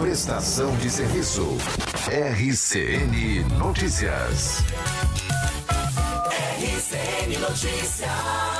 prestação de serviço. RCN Notícias. RCN Notícias.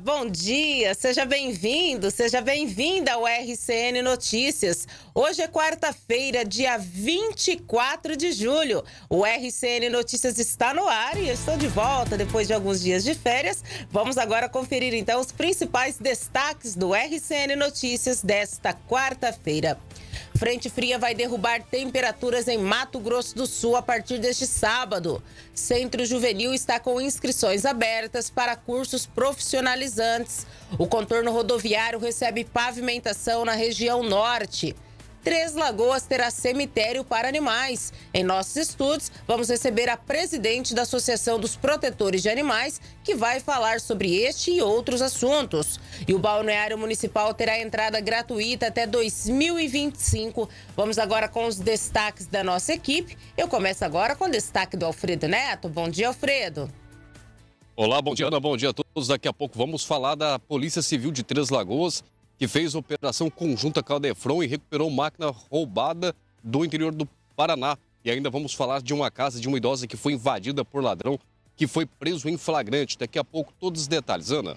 Bom dia, seja bem-vindo, seja bem-vinda ao RCN Notícias. Hoje é quarta-feira, dia 24 de julho. O RCN Notícias está no ar e eu estou de volta depois de alguns dias de férias. Vamos agora conferir então os principais destaques do RCN Notícias desta quarta-feira. Frente fria vai derrubar temperaturas em Mato Grosso do Sul a partir deste sábado. Centro Juvenil está com inscrições abertas para cursos profissionalizantes. O contorno rodoviário recebe pavimentação na região norte. Três Lagoas terá cemitério para animais. Em nossos estudos, vamos receber a presidente da Associação dos Protetores de Animais, que vai falar sobre este e outros assuntos. E o Balneário Municipal terá entrada gratuita até 2025. Vamos agora com os destaques da nossa equipe. Eu começo agora com o destaque do Alfredo Neto. Bom dia, Alfredo. Olá, bom dia, Ana. Bom dia a todos. Daqui a pouco vamos falar da Polícia Civil de Três Lagoas que fez operação conjunta com a Defron e recuperou máquina roubada do interior do Paraná. E ainda vamos falar de uma casa de uma idosa que foi invadida por ladrão, que foi preso em flagrante. Daqui a pouco todos os detalhes, Ana.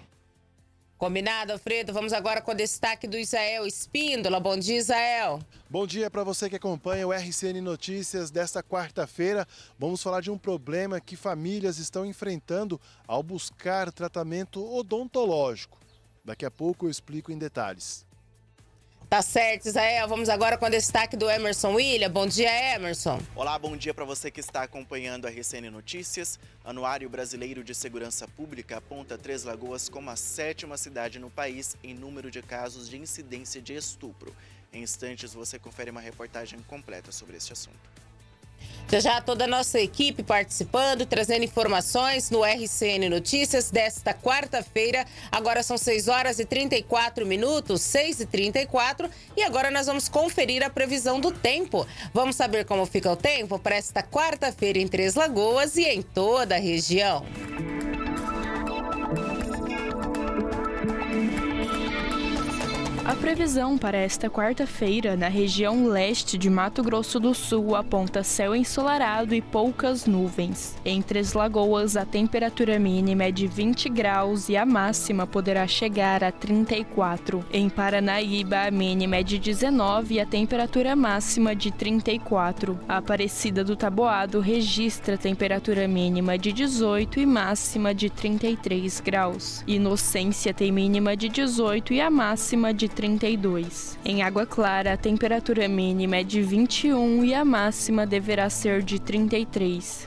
Combinado, Alfredo. Vamos agora com o destaque do Israel Espíndola. Bom dia, Israel. Bom dia para você que acompanha o RCN Notícias desta quarta-feira. Vamos falar de um problema que famílias estão enfrentando ao buscar tratamento odontológico. Daqui a pouco eu explico em detalhes. Tá certo, Israel. Vamos agora com o destaque do Emerson William. Bom dia, Emerson. Olá, bom dia para você que está acompanhando a RCN Notícias. Anuário Brasileiro de Segurança Pública aponta Três Lagoas como a sétima cidade no país em número de casos de incidência de estupro. Em instantes, você confere uma reportagem completa sobre este assunto. Já já toda a nossa equipe participando, trazendo informações no RCN Notícias desta quarta-feira. Agora são 6 horas e 34 minutos, 6 e 34 e agora nós vamos conferir a previsão do tempo. Vamos saber como fica o tempo para esta quarta-feira em Três Lagoas e em toda a região. A previsão para esta quarta-feira na região leste de Mato Grosso do Sul aponta céu ensolarado e poucas nuvens. Em Três Lagoas, a temperatura mínima é de 20 graus e a máxima poderá chegar a 34. Em Paranaíba, a mínima é de 19 e a temperatura máxima de 34. A Aparecida do Taboado registra temperatura mínima de 18 e máxima de 33 graus. Inocência tem mínima de 18 e a máxima de 32. Em Água Clara, a temperatura mínima é de 21 e a máxima deverá ser de 33.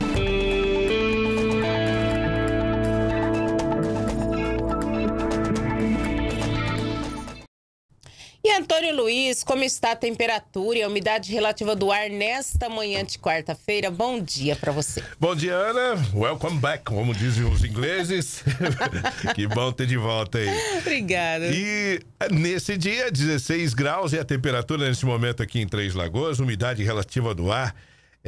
Antônio Luiz, como está a temperatura e a umidade relativa do ar nesta manhã de quarta-feira? Bom dia para você. Bom dia, Ana. Welcome back, como dizem os ingleses. que bom ter de volta aí. Obrigada. E nesse dia, 16 graus e a temperatura nesse momento aqui em Três Lagoas, umidade relativa do ar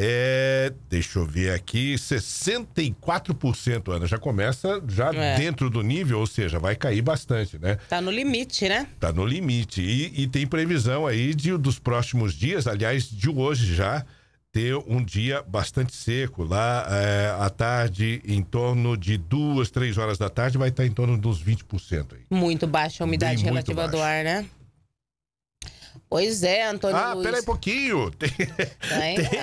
é, deixa eu ver aqui, 64%, Ana. Já começa já é. dentro do nível, ou seja, vai cair bastante, né? Tá no limite, né? Tá no limite. E, e tem previsão aí de, dos próximos dias, aliás, de hoje já, ter um dia bastante seco. Lá é, à tarde, em torno de duas, três horas da tarde, vai estar em torno dos 20% aí. Muito baixa a umidade Bem, relativa do ar, né? Pois é, Antônio ah, Luiz. peraí um pouquinho. Tem, tem,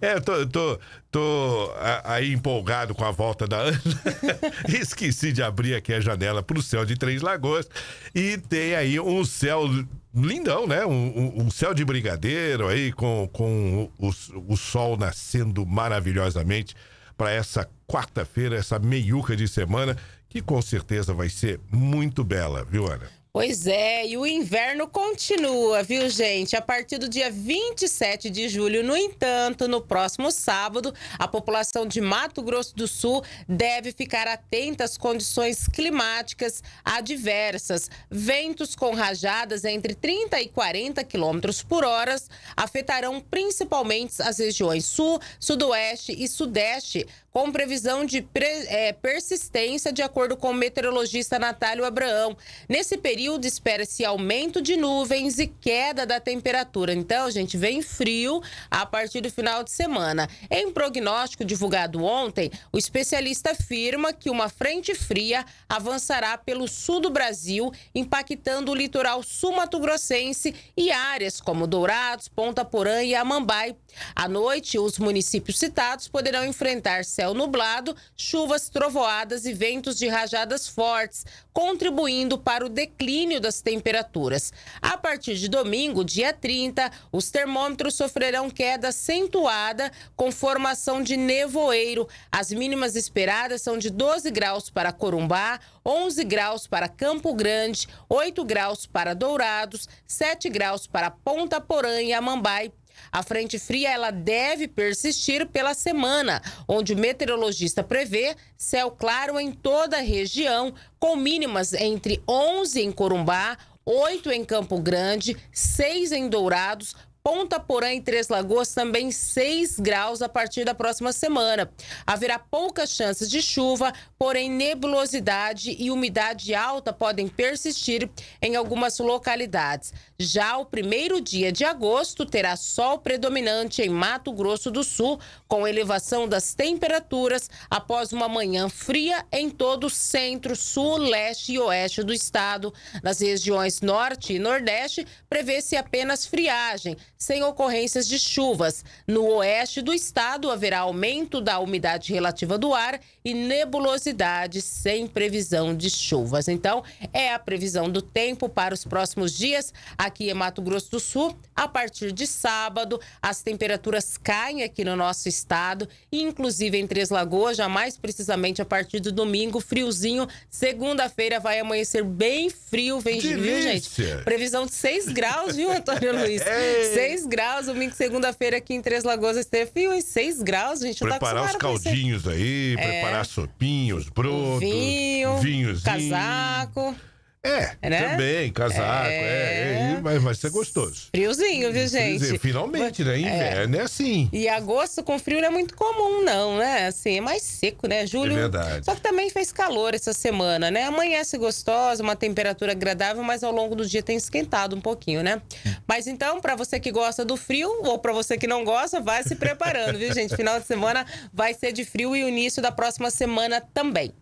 é, tô, tô, tô aí empolgado com a volta da Ana. Esqueci de abrir aqui a janela para o céu de Três Lagoas. E tem aí um céu lindão, né? Um, um, céu de brigadeiro aí, com, com o, o sol nascendo maravilhosamente para essa quarta-feira, essa meiuca de semana, que com certeza vai ser muito bela, viu, Ana? Pois é, e o inverno continua, viu, gente? A partir do dia 27 de julho, no entanto, no próximo sábado, a população de Mato Grosso do Sul deve ficar atenta às condições climáticas adversas. Ventos com rajadas entre 30 e 40 quilômetros por hora afetarão principalmente as regiões sul, sudoeste e sudeste, com previsão de é, persistência, de acordo com o meteorologista Natálio Abraão. Nesse período, espera-se aumento de nuvens e queda da temperatura. Então, gente, vem frio a partir do final de semana. Em prognóstico divulgado ontem, o especialista afirma que uma frente fria avançará pelo sul do Brasil, impactando o litoral sul-mato-grossense e áreas como Dourados, Ponta Porã e Amambai. À noite, os municípios citados poderão enfrentar céu nublado, chuvas, trovoadas e ventos de rajadas fortes, contribuindo para o declínio das temperaturas. A partir de domingo, dia 30, os termômetros sofrerão queda acentuada com formação de nevoeiro. As mínimas esperadas são de 12 graus para Corumbá, 11 graus para Campo Grande, 8 graus para Dourados, 7 graus para Ponta Porã e Amambai. A frente fria ela deve persistir pela semana, onde o meteorologista prevê céu claro em toda a região, com mínimas entre 11 em Corumbá, 8 em Campo Grande, 6 em Dourados, Ponta Porã e Três Lagoas também 6 graus a partir da próxima semana. Haverá poucas chances de chuva, porém nebulosidade e umidade alta podem persistir em algumas localidades. Já o primeiro dia de agosto terá sol predominante em Mato Grosso do Sul, com elevação das temperaturas após uma manhã fria em todo o centro, sul, leste e oeste do estado. Nas regiões norte e nordeste, prevê-se apenas friagem sem ocorrências de chuvas. No oeste do estado, haverá aumento da umidade relativa do ar e nebulosidade sem previsão de chuvas. Então, é a previsão do tempo para os próximos dias aqui em Mato Grosso do Sul. A partir de sábado, as temperaturas caem aqui no nosso estado, inclusive em Três Lagoas, já mais precisamente a partir do domingo, friozinho. Segunda-feira vai amanhecer bem frio, vem, viu, gente? Previsão de 6 graus, viu, Antônio Luiz? 6 graus, domingo, segunda-feira aqui em Três Lagoas esteve frio, 6 graus, gente. Não tá preparar tá os caldinhos aí, é. preparar sopinhos, brotos, vinho, vinhozinho. casaco. É, né? também, casaco, é, é, é mas vai ser gostoso. Friozinho, viu, gente? Friozinho, finalmente, né? Inverno é. é assim. E agosto com frio não é muito comum, não, né? Assim, é mais seco, né? Julho. É verdade. Só que também fez calor essa semana, né? Amanhece gostosa, uma temperatura agradável, mas ao longo do dia tem esquentado um pouquinho, né? Mas então, para você que gosta do frio, ou para você que não gosta, vai se preparando, viu, gente? Final de semana vai ser de frio e o início da próxima semana também.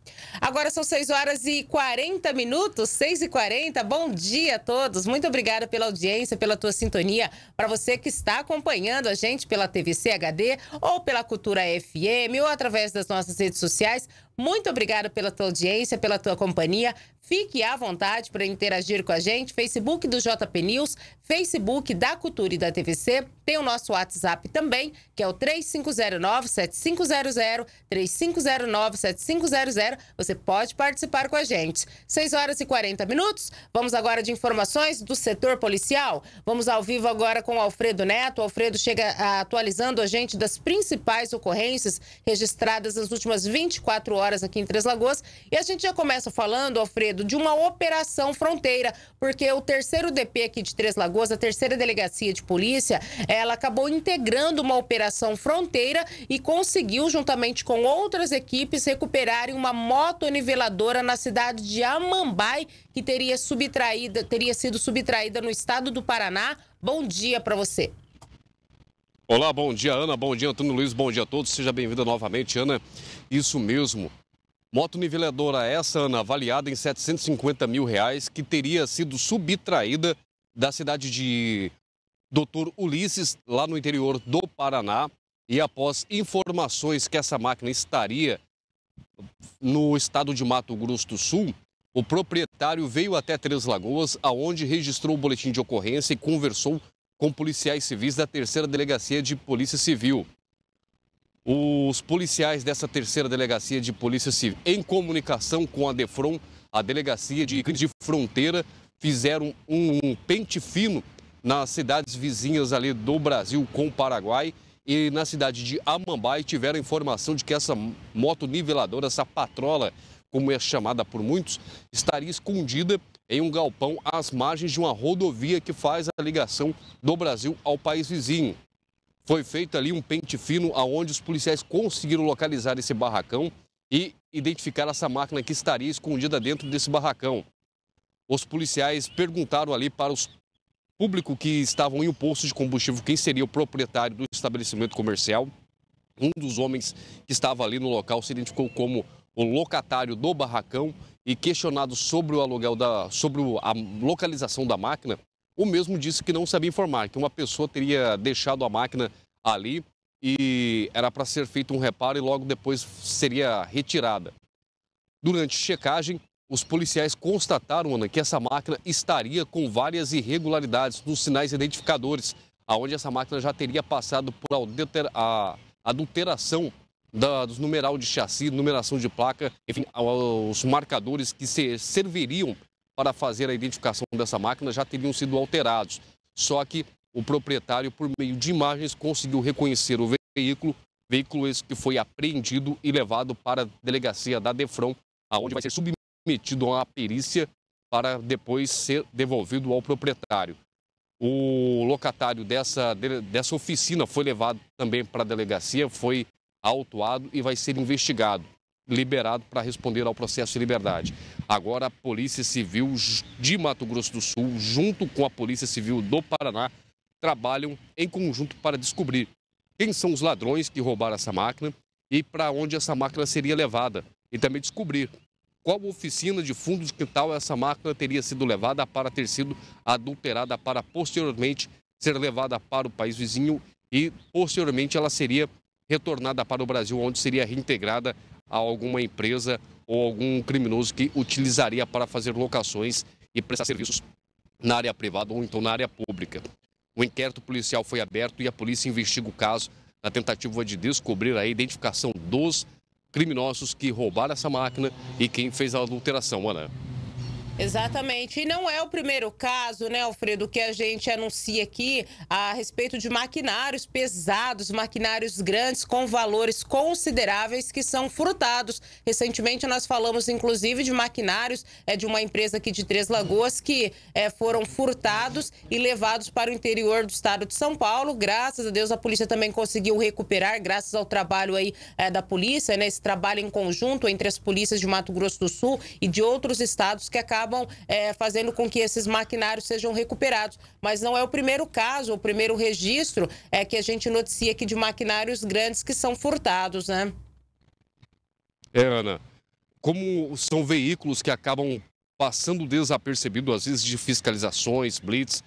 Agora são 6 horas e 40 minutos, 6 6h40, bom dia a todos. Muito obrigada pela audiência, pela tua sintonia. Para você que está acompanhando a gente pela TVC HD ou pela Cultura FM ou através das nossas redes sociais, muito obrigada pela tua audiência, pela tua companhia. Fique à vontade para interagir com a gente. Facebook do JP News, Facebook da Cultura e da TVC. Tem o nosso WhatsApp também, que é o 3509-7500, 3509-7500. Você pode participar com a gente. 6 horas e 40 minutos. Vamos agora de informações do setor policial. Vamos ao vivo agora com o Alfredo Neto. O Alfredo chega atualizando a gente das principais ocorrências registradas nas últimas 24 horas aqui em Três Lagoas. E a gente já começa falando, Alfredo, de uma operação fronteira, porque o terceiro DP aqui de Três Lagoas, a terceira delegacia de polícia, ela acabou integrando uma operação fronteira e conseguiu, juntamente com outras equipes, recuperarem uma moto niveladora na cidade de Amambai, que teria subtraída, teria sido subtraída no estado do Paraná. Bom dia para você. Olá, bom dia, Ana. Bom dia, Antônio Luiz. Bom dia a todos. Seja bem-vinda novamente, Ana. Isso mesmo. Moto niveladora essa, Ana, avaliada em 750 mil reais, que teria sido subtraída da cidade de Doutor Ulisses, lá no interior do Paraná. E após informações que essa máquina estaria no estado de Mato Grosso do Sul, o proprietário veio até Três Lagoas, aonde registrou o boletim de ocorrência e conversou com policiais civis da terceira delegacia de Polícia Civil. Os policiais dessa terceira delegacia de Polícia Civil, em comunicação com a Defron, a Delegacia de de Fronteira fizeram um pente fino nas cidades vizinhas ali do Brasil com o Paraguai e na cidade de Amambai tiveram informação de que essa moto niveladora, essa patrola, como é chamada por muitos, estaria escondida em um galpão às margens de uma rodovia que faz a ligação do Brasil ao país vizinho. Foi feito ali um pente fino aonde os policiais conseguiram localizar esse barracão e identificar essa máquina que estaria escondida dentro desse barracão. Os policiais perguntaram ali para os público que estavam em um posto de combustível quem seria o proprietário do estabelecimento comercial. Um dos homens que estava ali no local se identificou como o locatário do barracão e questionado sobre o aluguel da, sobre a localização da máquina, o mesmo disse que não sabia informar, que uma pessoa teria deixado a máquina ali e era para ser feito um reparo e logo depois seria retirada. Durante checagem, os policiais constataram, Ana, que essa máquina estaria com várias irregularidades nos sinais identificadores, aonde essa máquina já teria passado por a adulteração da, dos numeral de chassi, numeração de placa, enfim, os marcadores que se, serviriam para fazer a identificação dessa máquina já teriam sido alterados. Só que o proprietário, por meio de imagens, conseguiu reconhecer o veículo, veículo esse que foi apreendido e levado para a delegacia da Defrão, aonde vai ser submetido a uma perícia para depois ser devolvido ao proprietário. O locatário dessa, dessa oficina foi levado também para a delegacia, foi autuado e vai ser investigado, liberado para responder ao processo de liberdade. Agora, a Polícia Civil de Mato Grosso do Sul, junto com a Polícia Civil do Paraná, trabalham em conjunto para descobrir quem são os ladrões que roubaram essa máquina e para onde essa máquina seria levada. E também descobrir qual oficina de fundo de quintal essa máquina teria sido levada para ter sido adulterada para posteriormente ser levada para o país vizinho e posteriormente ela seria retornada para o Brasil, onde seria reintegrada a alguma empresa ou algum criminoso que utilizaria para fazer locações e prestar serviços na área privada ou então na área pública. O inquérito policial foi aberto e a polícia investiga o caso na tentativa de descobrir a identificação dos criminosos que roubaram essa máquina e quem fez a adulteração, Ana. Exatamente. E não é o primeiro caso, né, Alfredo, que a gente anuncia aqui a respeito de maquinários pesados, maquinários grandes com valores consideráveis que são furtados. Recentemente nós falamos, inclusive, de maquinários é, de uma empresa aqui de Três Lagoas que é, foram furtados e levados para o interior do estado de São Paulo. Graças a Deus a polícia também conseguiu recuperar, graças ao trabalho aí é, da polícia, né, esse trabalho em conjunto entre as polícias de Mato Grosso do Sul e de outros estados que acabam acabam é, fazendo com que esses maquinários sejam recuperados. Mas não é o primeiro caso, o primeiro registro é que a gente noticia aqui de maquinários grandes que são furtados, né? É, Ana. Como são veículos que acabam passando desapercebido, às vezes, de fiscalizações, blitz,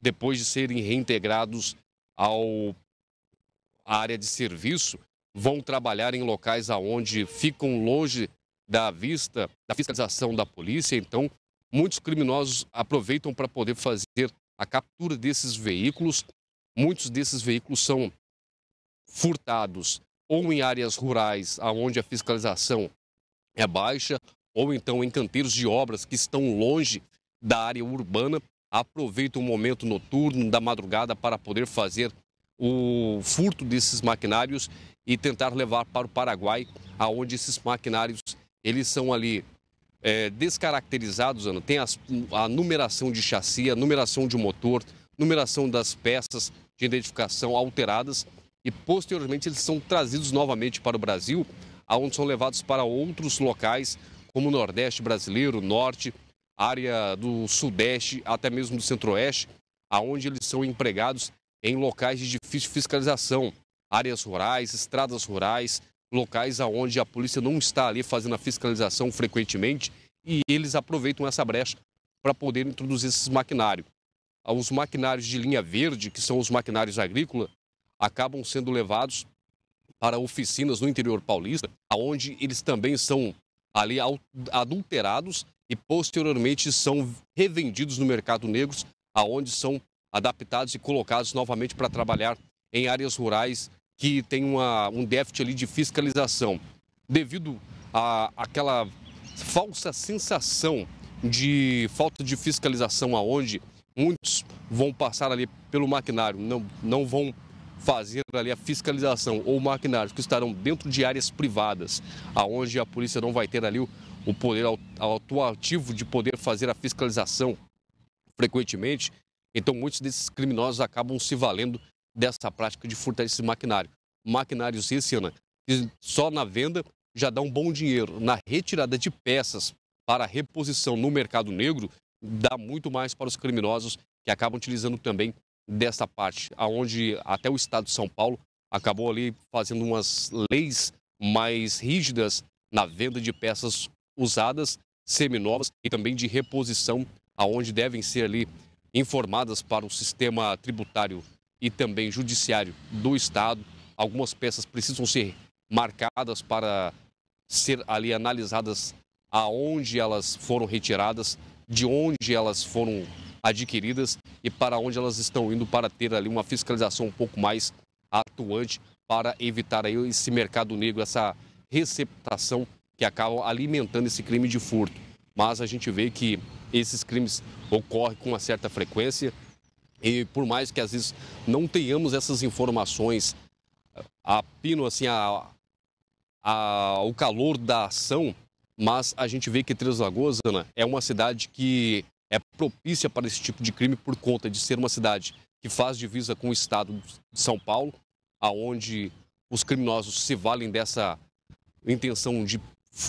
depois de serem reintegrados ao à área de serviço, vão trabalhar em locais aonde ficam longe da vista da fiscalização da polícia. Então, muitos criminosos aproveitam para poder fazer a captura desses veículos. Muitos desses veículos são furtados ou em áreas rurais, aonde a fiscalização é baixa, ou então em canteiros de obras que estão longe da área urbana, aproveitam o momento noturno da madrugada para poder fazer o furto desses maquinários e tentar levar para o Paraguai, aonde esses maquinários eles são ali é, descaracterizados. Tem as, a numeração de chassi, a numeração de motor, numeração das peças de identificação alteradas e posteriormente eles são trazidos novamente para o Brasil, aonde são levados para outros locais, como o Nordeste brasileiro, Norte, área do Sudeste, até mesmo do Centro-Oeste, aonde eles são empregados em locais de difícil fiscalização, áreas rurais, estradas rurais, locais aonde a polícia não está ali fazendo a fiscalização frequentemente e eles aproveitam essa brecha para poder introduzir esses maquinários. Os maquinários de linha verde, que são os maquinários agrícolas, acabam sendo levados para oficinas no interior paulista, aonde eles também são ali adulterados e posteriormente são revendidos no mercado negro, aonde são adaptados e colocados novamente para trabalhar em áreas rurais que tem uma, um déficit ali de fiscalização. Devido a aquela falsa sensação de falta de fiscalização aonde muitos vão passar ali pelo maquinário, não, não vão fazer ali a fiscalização ou maquinários que estarão dentro de áreas privadas, aonde a polícia não vai ter ali o, o poder atuativo de poder fazer a fiscalização frequentemente. Então muitos desses criminosos acabam se valendo dessa prática de furtar esse maquinário. Maquinários esse, Ana, que só na venda já dá um bom dinheiro. Na retirada de peças para reposição no mercado negro, dá muito mais para os criminosos que acabam utilizando também dessa parte, aonde até o estado de São Paulo acabou ali fazendo umas leis mais rígidas na venda de peças usadas, seminovas e também de reposição, aonde devem ser ali informadas para o sistema tributário e também judiciário do estado. Algumas peças precisam ser marcadas para ser ali analisadas aonde elas foram retiradas, de onde elas foram adquiridas e para onde elas estão indo para ter ali uma fiscalização um pouco mais atuante para evitar aí esse mercado negro, essa receptação que acaba alimentando esse crime de furto. Mas a gente vê que esses crimes ocorrem com uma certa frequência e por mais que às vezes não tenhamos essas informações, a pino assim a, a, o calor da ação, mas a gente vê que Três Lagoas, Ana, é uma cidade que é propícia para esse tipo de crime por conta de ser uma cidade que faz divisa com o estado de São Paulo, aonde os criminosos se valem dessa intenção de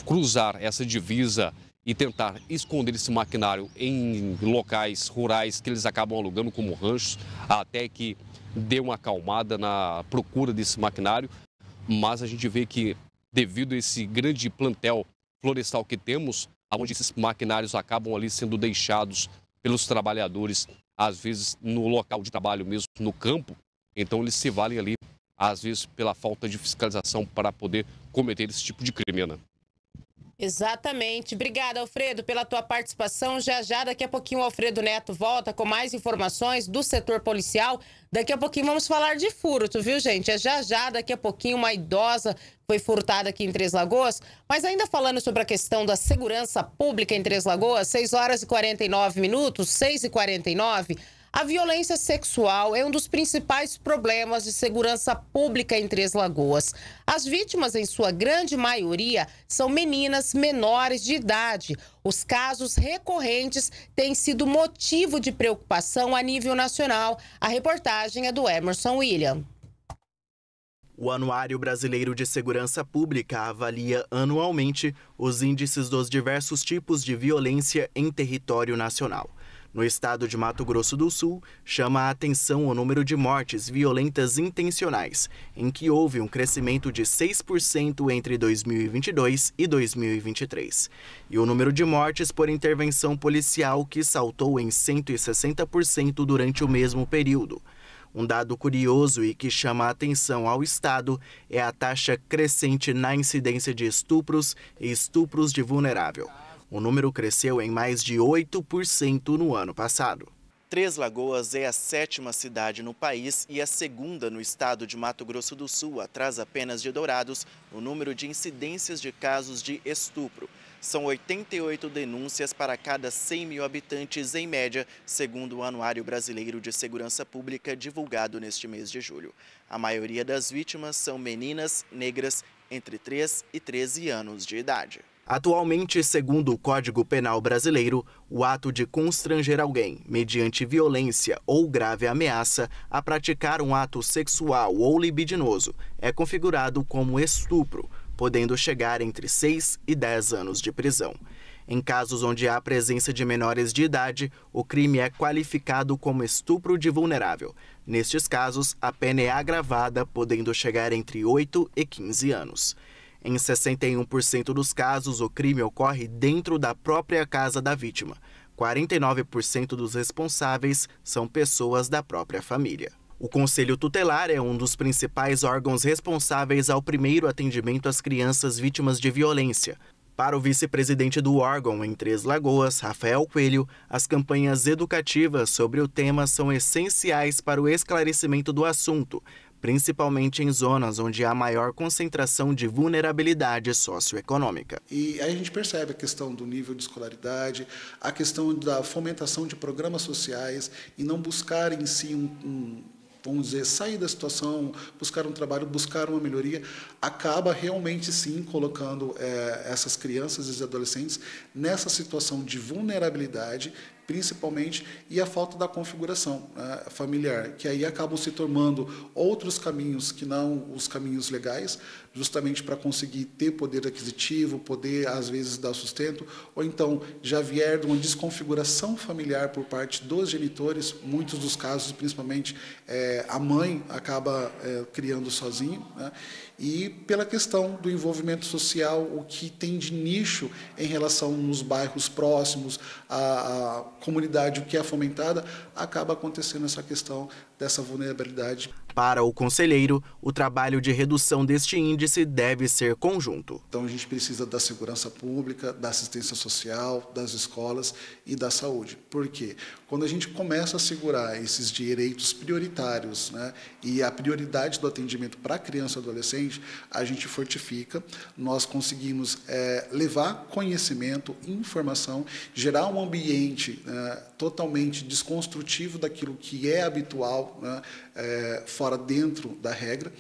cruzar essa divisa e tentar esconder esse maquinário em locais rurais que eles acabam alugando como ranchos, até que dê uma acalmada na procura desse maquinário. Mas a gente vê que, devido a esse grande plantel florestal que temos, onde esses maquinários acabam ali sendo deixados pelos trabalhadores, às vezes no local de trabalho mesmo, no campo. Então eles se valem ali, às vezes, pela falta de fiscalização para poder cometer esse tipo de crime, Ana. Exatamente. Obrigada, Alfredo, pela tua participação. Já já, daqui a pouquinho, o Alfredo Neto volta com mais informações do setor policial. Daqui a pouquinho vamos falar de furto, viu, gente? É já já, daqui a pouquinho, uma idosa foi furtada aqui em Três Lagoas. Mas ainda falando sobre a questão da segurança pública em Três Lagoas, 6 horas e 49 minutos, 6 e 49 a violência sexual é um dos principais problemas de segurança pública em Três Lagoas. As vítimas, em sua grande maioria, são meninas menores de idade. Os casos recorrentes têm sido motivo de preocupação a nível nacional. A reportagem é do Emerson William. O Anuário Brasileiro de Segurança Pública avalia anualmente os índices dos diversos tipos de violência em território nacional. No estado de Mato Grosso do Sul, chama a atenção o número de mortes violentas intencionais, em que houve um crescimento de 6% entre 2022 e 2023, e o número de mortes por intervenção policial, que saltou em 160% durante o mesmo período. Um dado curioso e que chama a atenção ao Estado é a taxa crescente na incidência de estupros e estupros de vulnerável. O número cresceu em mais de 8% no ano passado. Três Lagoas é a sétima cidade no país e a segunda no estado de Mato Grosso do Sul, atrás apenas de Dourados, no número de incidências de casos de estupro. São 88 denúncias para cada 100 mil habitantes, em média, segundo o Anuário Brasileiro de Segurança Pública divulgado neste mês de julho. A maioria das vítimas são meninas negras entre 3 e 13 anos de idade. Atualmente, segundo o Código Penal Brasileiro, o ato de constranger alguém, mediante violência ou grave ameaça, a praticar um ato sexual ou libidinoso é configurado como estupro, podendo chegar entre 6 e 10 anos de prisão. Em casos onde há presença de menores de idade, o crime é qualificado como estupro de vulnerável. Nestes casos, a pena é agravada, podendo chegar entre 8 e 15 anos. Em 61% dos casos, o crime ocorre dentro da própria casa da vítima. 49% dos responsáveis são pessoas da própria família. O Conselho Tutelar é um dos principais órgãos responsáveis ao primeiro atendimento às crianças vítimas de violência. Para o vice-presidente do órgão em Três Lagoas, Rafael Coelho, as campanhas educativas sobre o tema são essenciais para o esclarecimento do assunto, principalmente em zonas onde há maior concentração de vulnerabilidade socioeconômica. E aí a gente percebe a questão do nível de escolaridade, a questão da fomentação de programas sociais e não buscar em si um, um vamos dizer, sair da situação, buscar um trabalho, buscar uma melhoria, acaba realmente sim colocando é, essas crianças e adolescentes nessa situação de vulnerabilidade principalmente, e a falta da configuração né, familiar, que aí acabam se tornando outros caminhos que não os caminhos legais, justamente para conseguir ter poder aquisitivo, poder, às vezes, dar sustento, ou então já vier de uma desconfiguração familiar por parte dos genitores, muitos dos casos, principalmente, é, a mãe acaba é, criando sozinho, né, e pela questão do envolvimento social, o que tem de nicho em relação nos bairros próximos, a, a comunidade, o que é fomentada, acaba acontecendo essa questão dessa vulnerabilidade. Para o conselheiro, o trabalho de redução deste índice deve ser conjunto. Então a gente precisa da segurança pública, da assistência social, das escolas e da saúde. Por quê? Quando a gente começa a segurar esses direitos prioritários né, e a prioridade do atendimento para a criança e adolescente, a gente fortifica, nós conseguimos é, levar conhecimento, informação, gerar um ambiente né, totalmente desconstrutivo daquilo que é habitual né, é, fora dentro da regra.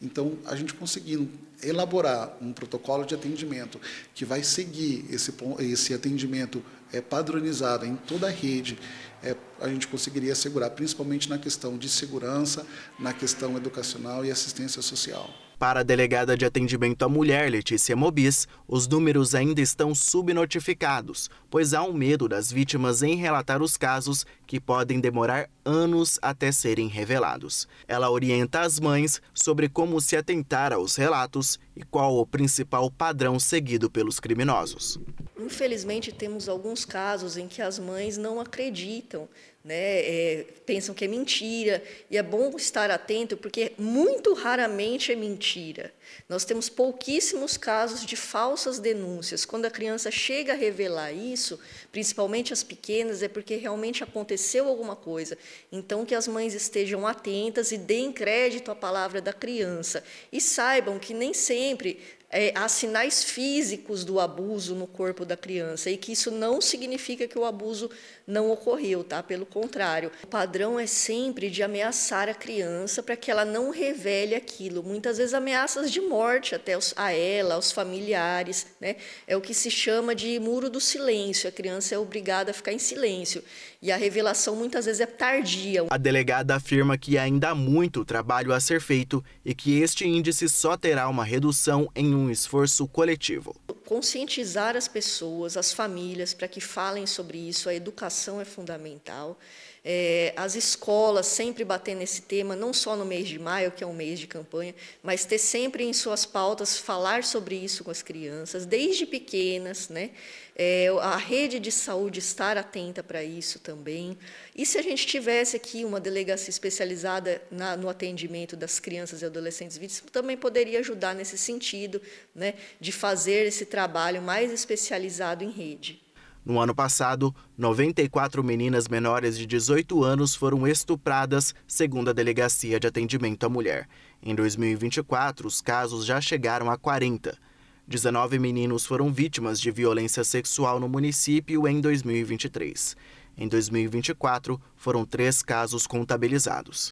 Então, a gente conseguindo elaborar um protocolo de atendimento que vai seguir esse, esse atendimento é, padronizado em toda a rede, é, a gente conseguiria assegurar, principalmente na questão de segurança, na questão educacional e assistência social. Para a delegada de atendimento à mulher, Letícia Mobis, os números ainda estão subnotificados, pois há um medo das vítimas em relatar os casos que podem demorar anos até serem revelados. Ela orienta as mães sobre como se atentar aos relatos e qual o principal padrão seguido pelos criminosos. Infelizmente, temos alguns casos em que as mães não acreditam né, é, pensam que é mentira, e é bom estar atento, porque muito raramente é mentira. Nós temos pouquíssimos casos de falsas denúncias. Quando a criança chega a revelar isso, principalmente as pequenas, é porque realmente aconteceu alguma coisa. Então, que as mães estejam atentas e deem crédito à palavra da criança. E saibam que nem sempre é, há sinais físicos do abuso no corpo da criança e que isso não significa que o abuso não ocorreu, tá? Pelo contrário, o padrão é sempre de ameaçar a criança para que ela não revele aquilo. Muitas vezes ameaças de morte até a ela, aos familiares, né? É o que se chama de muro do silêncio. A criança é obrigada a ficar em silêncio e a revelação muitas vezes é tardia. A delegada afirma que ainda há muito trabalho a ser feito e que este índice só terá uma redução em um esforço coletivo. Conscientizar as pessoas, as famílias, para que falem sobre isso, a educação é fundamental. É, as escolas sempre bater nesse tema, não só no mês de maio, que é um mês de campanha, mas ter sempre em suas pautas falar sobre isso com as crianças, desde pequenas, né? É, a rede de saúde estar atenta para isso também. E se a gente tivesse aqui uma delegacia especializada na, no atendimento das crianças e adolescentes vítimas, também poderia ajudar nesse sentido, né, de fazer esse trabalho mais especializado em rede. No ano passado, 94 meninas menores de 18 anos foram estupradas, segundo a Delegacia de Atendimento à Mulher. Em 2024, os casos já chegaram a 40. 19 meninos foram vítimas de violência sexual no município em 2023. Em 2024, foram três casos contabilizados.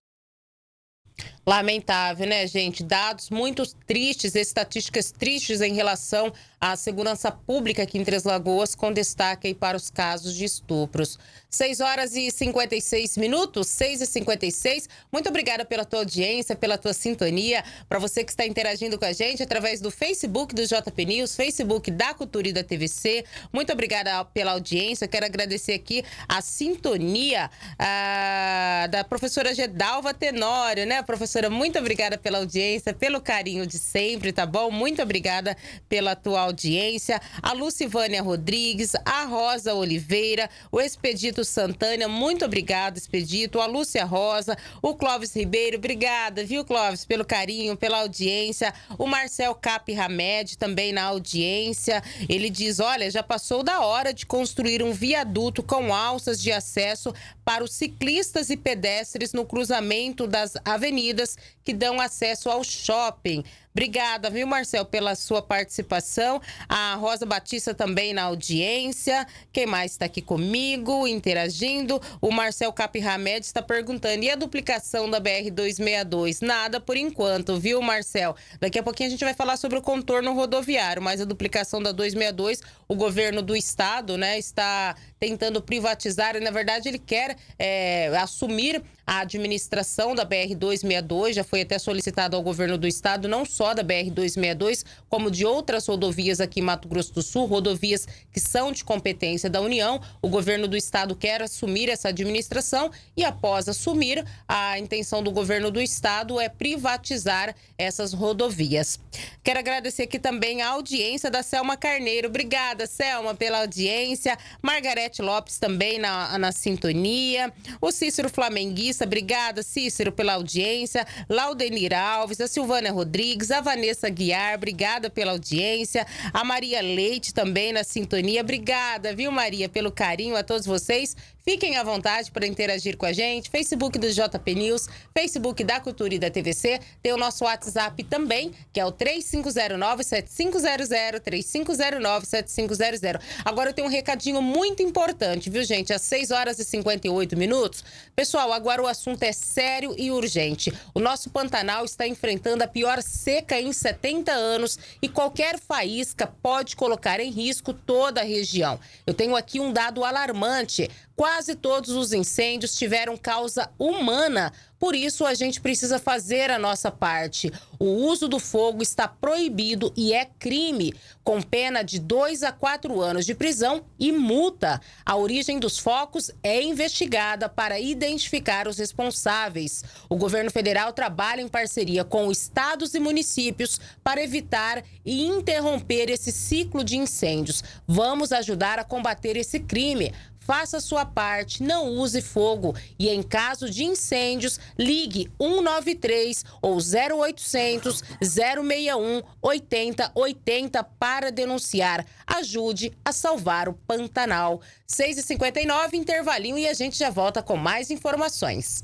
Lamentável, né, gente? Dados muito tristes, estatísticas tristes em relação à segurança pública aqui em Três Lagoas, com destaque aí para os casos de estupros. 6 horas e 56 minutos, 6 e 56. Muito obrigada pela tua audiência, pela tua sintonia. Para você que está interagindo com a gente através do Facebook do JP News, Facebook da Cultura e da TVC. Muito obrigada pela audiência. quero agradecer aqui a sintonia ah, da professora Gedalva Tenório, né, professora? Professora, muito obrigada pela audiência, pelo carinho de sempre, tá bom? Muito obrigada pela tua audiência. A Lucivânia Rodrigues, a Rosa Oliveira, o Expedito Santana, muito obrigada, Expedito. A Lúcia Rosa, o Clóvis Ribeiro, obrigada, viu, Clóvis, pelo carinho, pela audiência. O Marcel Cap Hamed também na audiência. Ele diz: olha, já passou da hora de construir um viaduto com alças de acesso para os ciclistas e pedestres no cruzamento das avenidas que dão acesso ao shopping. Obrigada, viu, Marcel, pela sua participação. A Rosa Batista também na audiência. Quem mais está aqui comigo, interagindo? O Marcel Capihamed está perguntando: e a duplicação da BR-262? Nada por enquanto, viu, Marcel? Daqui a pouquinho a gente vai falar sobre o contorno rodoviário, mas a duplicação da 262, o governo do estado, né, está tentando privatizar e, na verdade, ele quer é, assumir a administração da BR-262. Já foi até solicitado ao governo do estado, não só da BR-262, como de outras rodovias aqui em Mato Grosso do Sul, rodovias que são de competência da União. O governo do estado quer assumir essa administração e, após assumir, a intenção do governo do estado é privatizar essas rodovias. Quero agradecer aqui também a audiência da Selma Carneiro. Obrigada, Selma, pela audiência. Margarete Lopes também na, na sintonia. O Cícero Flamenguista, obrigada, Cícero, pela audiência. Laudenir Alves, a Silvana Rodrigues, a Vanessa Guiar, obrigada pela audiência. A Maria Leite também na sintonia. Obrigada, viu, Maria, pelo carinho a todos vocês. Fiquem à vontade para interagir com a gente. Facebook do JP News, Facebook da Cultura e da TVC. Tem o nosso WhatsApp também, que é o 3509-7500, 3509-7500. Agora eu tenho um recadinho muito importante, viu, gente? Às 6 horas e 58 minutos. Pessoal, agora o assunto é sério e urgente. O nosso Pantanal está enfrentando a pior seca em 70 anos e qualquer faísca pode colocar em risco toda a região. Eu tenho aqui um dado alarmante. Quase todos os incêndios tiveram causa humana, por isso a gente precisa fazer a nossa parte. O uso do fogo está proibido e é crime, com pena de dois a quatro anos de prisão e multa. A origem dos focos é investigada para identificar os responsáveis. O governo federal trabalha em parceria com estados e municípios para evitar e interromper esse ciclo de incêndios. Vamos ajudar a combater esse crime. Faça sua parte, não use fogo e em caso de incêndios, ligue 193 ou 0800 061 8080 para denunciar. Ajude a salvar o Pantanal. 6h59, intervalinho e a gente já volta com mais informações.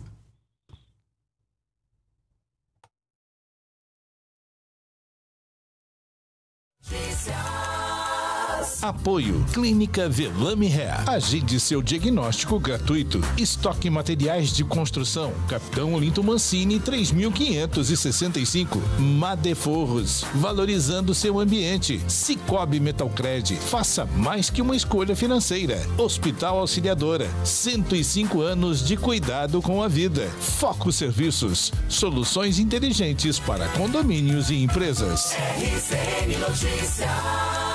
Apoio Clínica Velame Hair. Agende seu diagnóstico gratuito. Estoque materiais de construção. Capitão Olinto Mancini 3565. Madeforros. Valorizando seu ambiente. Cicobi Metalcred. Faça mais que uma escolha financeira. Hospital Auxiliadora. 105 anos de cuidado com a vida. Foco Serviços. Soluções inteligentes para condomínios e empresas. RCN Notícias.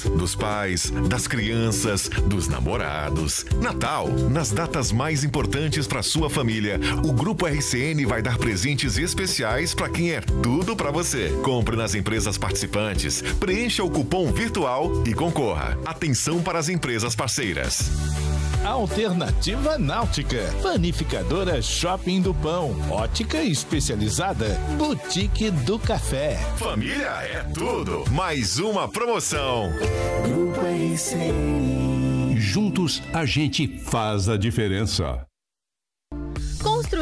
Dos pais, das crianças, dos namorados. Natal, nas datas mais importantes para sua família, o Grupo RCN vai dar presentes especiais para quem é tudo para você. Compre nas empresas participantes, preencha o cupom virtual e concorra. Atenção para as empresas parceiras. Alternativa Náutica, Panificadora Shopping do Pão, Ótica Especializada, Boutique do Café. Família é tudo. Mais uma promoção. Grupo. Juntos a gente faz a diferença.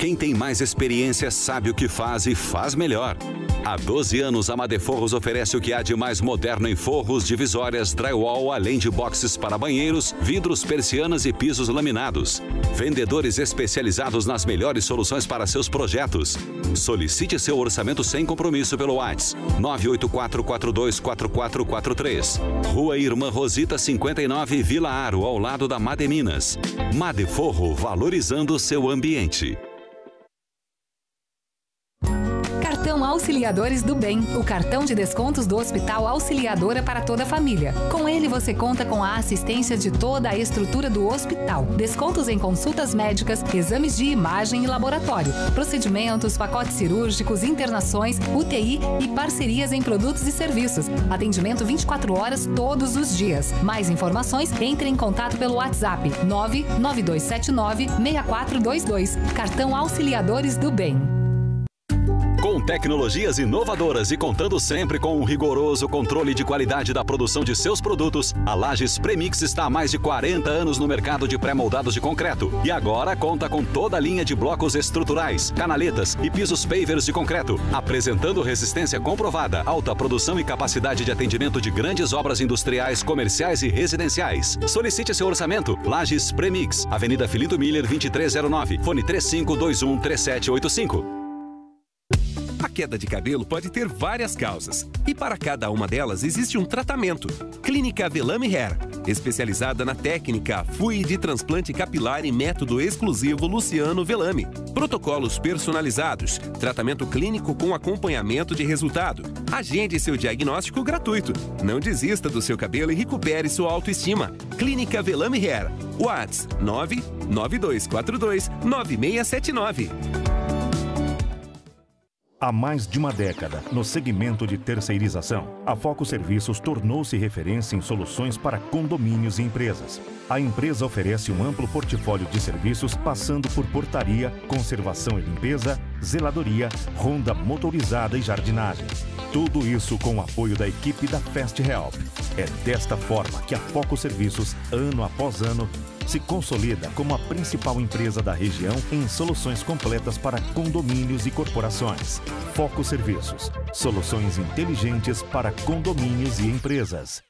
Quem tem mais experiência sabe o que faz e faz melhor. Há 12 anos, a Madeforros oferece o que há de mais moderno em forros, divisórias, drywall, além de boxes para banheiros, vidros, persianas e pisos laminados. Vendedores especializados nas melhores soluções para seus projetos. Solicite seu orçamento sem compromisso pelo WhatsApp 984424443. Rua Irmã Rosita 59, Vila Aro, ao lado da Mademinas. Madeforro, valorizando seu ambiente. Cartão Auxiliadores do Bem, o cartão de descontos do Hospital Auxiliadora para toda a família. Com ele você conta com a assistência de toda a estrutura do hospital. Descontos em consultas médicas, exames de imagem e laboratório, procedimentos, pacotes cirúrgicos, internações, UTI e parcerias em produtos e serviços. Atendimento 24 horas todos os dias. Mais informações, entre em contato pelo WhatsApp 99279 6422. Cartão Auxiliadores do Bem. Com tecnologias inovadoras e contando sempre com um rigoroso controle de qualidade da produção de seus produtos, a Lages Premix está há mais de 40 anos no mercado de pré-moldados de concreto e agora conta com toda a linha de blocos estruturais, canaletas e pisos pavers de concreto, apresentando resistência comprovada, alta produção e capacidade de atendimento de grandes obras industriais, comerciais e residenciais. Solicite seu orçamento. Lages Premix, Avenida Filito Miller 2309, fone 3521 3785. A queda de cabelo pode ter várias causas e para cada uma delas existe um tratamento. Clínica Velame Hair, especializada na técnica FUI de transplante capilar e método exclusivo Luciano Velame. Protocolos personalizados, tratamento clínico com acompanhamento de resultado. Agende seu diagnóstico gratuito. Não desista do seu cabelo e recupere sua autoestima. Clínica Velame Hair. Whats 99242 9679. Há mais de uma década, no segmento de terceirização, a Foco Serviços tornou-se referência em soluções para condomínios e empresas. A empresa oferece um amplo portfólio de serviços, passando por portaria, conservação e limpeza, zeladoria, ronda motorizada e jardinagem. Tudo isso com o apoio da equipe da Fast Help. É desta forma que a Foco Serviços, ano após ano, se consolida como a principal empresa da região em soluções completas para condomínios e corporações. Foco Serviços. Soluções inteligentes para condomínios e empresas.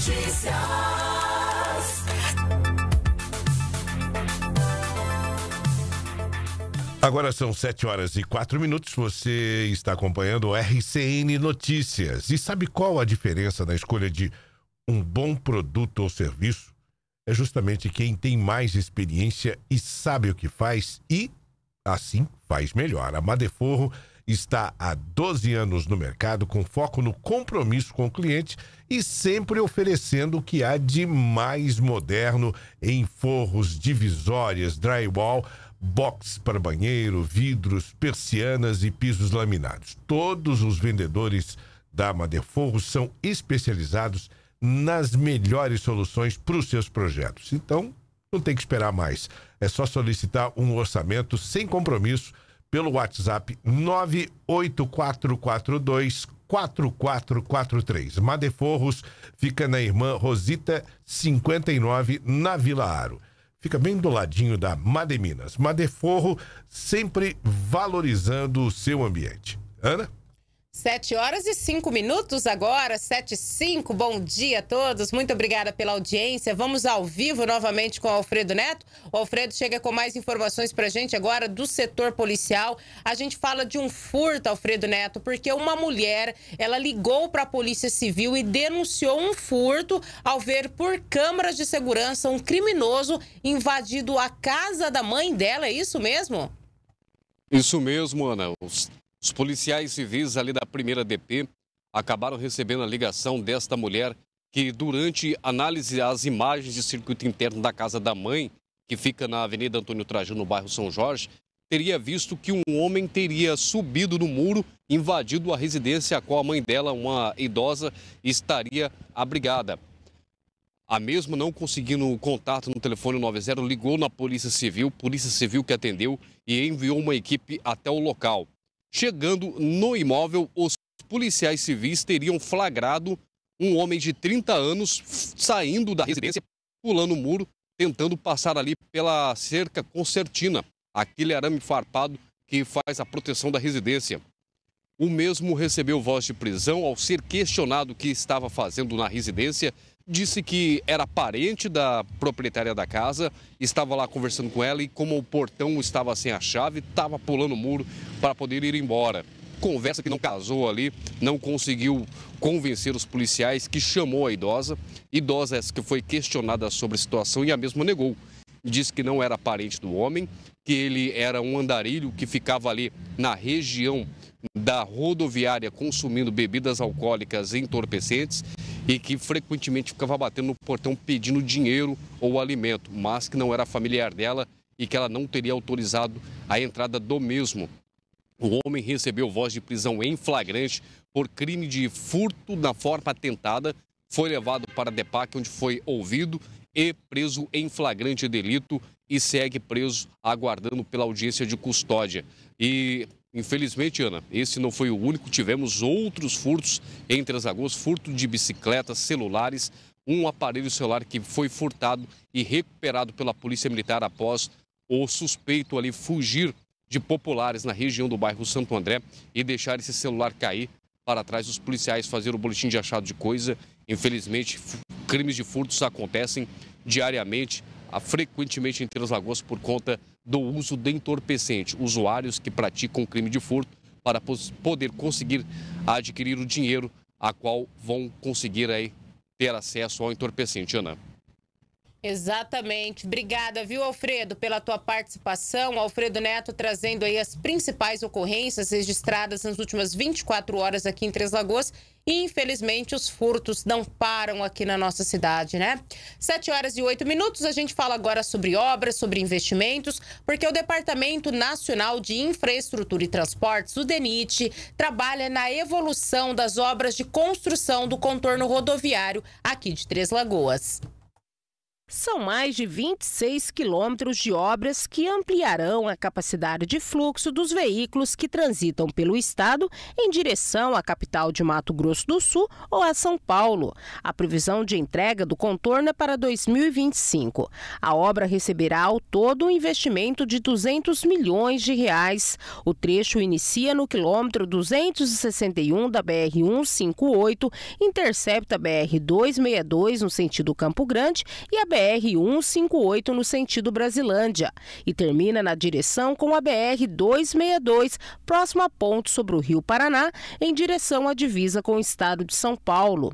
Notícias. Agora são 7 horas e 4 minutos. Você está acompanhando o RCN Notícias. E sabe qual a diferença na escolha de um bom produto ou serviço? É justamente quem tem mais experiência e sabe o que faz e, assim, faz melhor. A Madeforro está há 12 anos no mercado com foco no compromisso com o cliente e sempre oferecendo o que há de mais moderno em forros, divisórias, drywall, box para banheiro, vidros, persianas e pisos laminados. Todos os vendedores da Madeforro são especializados nas melhores soluções para os seus projetos. Então, não tem que esperar mais. É só solicitar um orçamento sem compromisso pelo WhatsApp 98442 4443. Madeforros fica na irmã Rosita 59, na Vila Aro. Fica bem do ladinho da Mademinas. Madeforro sempre valorizando o seu ambiente. Ana? Sete horas e cinco minutos agora, sete e cinco. Bom dia a todos, muito obrigada pela audiência. Vamos ao vivo novamente com o Alfredo Neto. O Alfredo chega com mais informações pra gente agora do setor policial. A gente fala de um furto, Alfredo Neto, porque uma mulher, ela ligou para a Polícia Civil e denunciou um furto ao ver por câmeras de segurança um criminoso invadido a casa da mãe dela. É isso mesmo? Isso mesmo, Ana. Os os policiais civis ali da primeira DP acabaram recebendo a ligação desta mulher que, durante análise às imagens de circuito interno da casa da mãe, que fica na Avenida Antônio Trajano, no bairro São Jorge, teria visto que um homem teria subido no muro, invadido a residência a qual a mãe dela, uma idosa, estaria abrigada. A mesma, não conseguindo contato no telefone 90, ligou na Polícia Civil, Polícia Civil que atendeu e enviou uma equipe até o local. Chegando no imóvel, os policiais civis teriam flagrado um homem de 30 anos saindo da residência, pulando o muro, tentando passar ali pela cerca concertina, aquele arame farpado que faz a proteção da residência. O mesmo recebeu voz de prisão ao ser questionado o que estava fazendo na residência disse que era parente da proprietária da casa, estava lá conversando com ela e como o portão estava sem a chave, estava pulando o muro para poder ir embora. Conversa que não casou ali, não conseguiu convencer os policiais que chamou a idosa. Idosa essa que foi questionada sobre a situação e a mesma negou. Disse que não era parente do homem, que ele era um andarilho que ficava ali na região da rodoviária consumindo bebidas alcoólicas entorpecentes e que frequentemente ficava batendo no portão pedindo dinheiro ou alimento, mas que não era familiar dela e que ela não teria autorizado a entrada do mesmo. O homem recebeu voz de prisão em flagrante por crime de furto na forma tentada, foi levado para a DEPAC, onde foi ouvido e preso em flagrante delito e segue preso aguardando pela audiência de custódia. E Infelizmente, Ana, esse não foi o único. Tivemos outros furtos entre as lagoas, furto de bicicletas, celulares, um aparelho celular que foi furtado e recuperado pela Polícia Militar após o suspeito ali fugir de populares na região do bairro Santo André e deixar esse celular cair para trás. Os policiais fazer o boletim de achado de coisa. Infelizmente, crimes de furtos acontecem diariamente, frequentemente entre as lagoas por conta do uso de entorpecente. Usuários que praticam crime de furto para poder conseguir adquirir o dinheiro a qual vão conseguir aí ter acesso ao entorpecente, Ana. Exatamente. Obrigada, viu, Alfredo, pela tua participação. Alfredo Neto trazendo aí as principais ocorrências registradas nas últimas 24 horas aqui em Três Lagoas. E, infelizmente, os furtos não param aqui na nossa cidade, né? Sete horas e oito minutos, a gente fala agora sobre obras, sobre investimentos, porque o Departamento Nacional de Infraestrutura e Transportes, o DENIT, trabalha na evolução das obras de construção do contorno rodoviário aqui de Três Lagoas. São mais de 26 quilômetros de obras que ampliarão a capacidade de fluxo dos veículos que transitam pelo estado em direção à capital de Mato Grosso do Sul ou a São Paulo. A previsão de entrega do contorno é para 2025. A obra receberá ao todo um investimento de 200 milhões de reais. O trecho inicia no quilômetro 261 da BR 158, intercepta a BR 262 no sentido Campo Grande e a BR BR-158 no sentido Brasilândia e termina na direção com a BR-262, próximo a ponte sobre o Rio Paraná, em direção à divisa com o estado de São Paulo.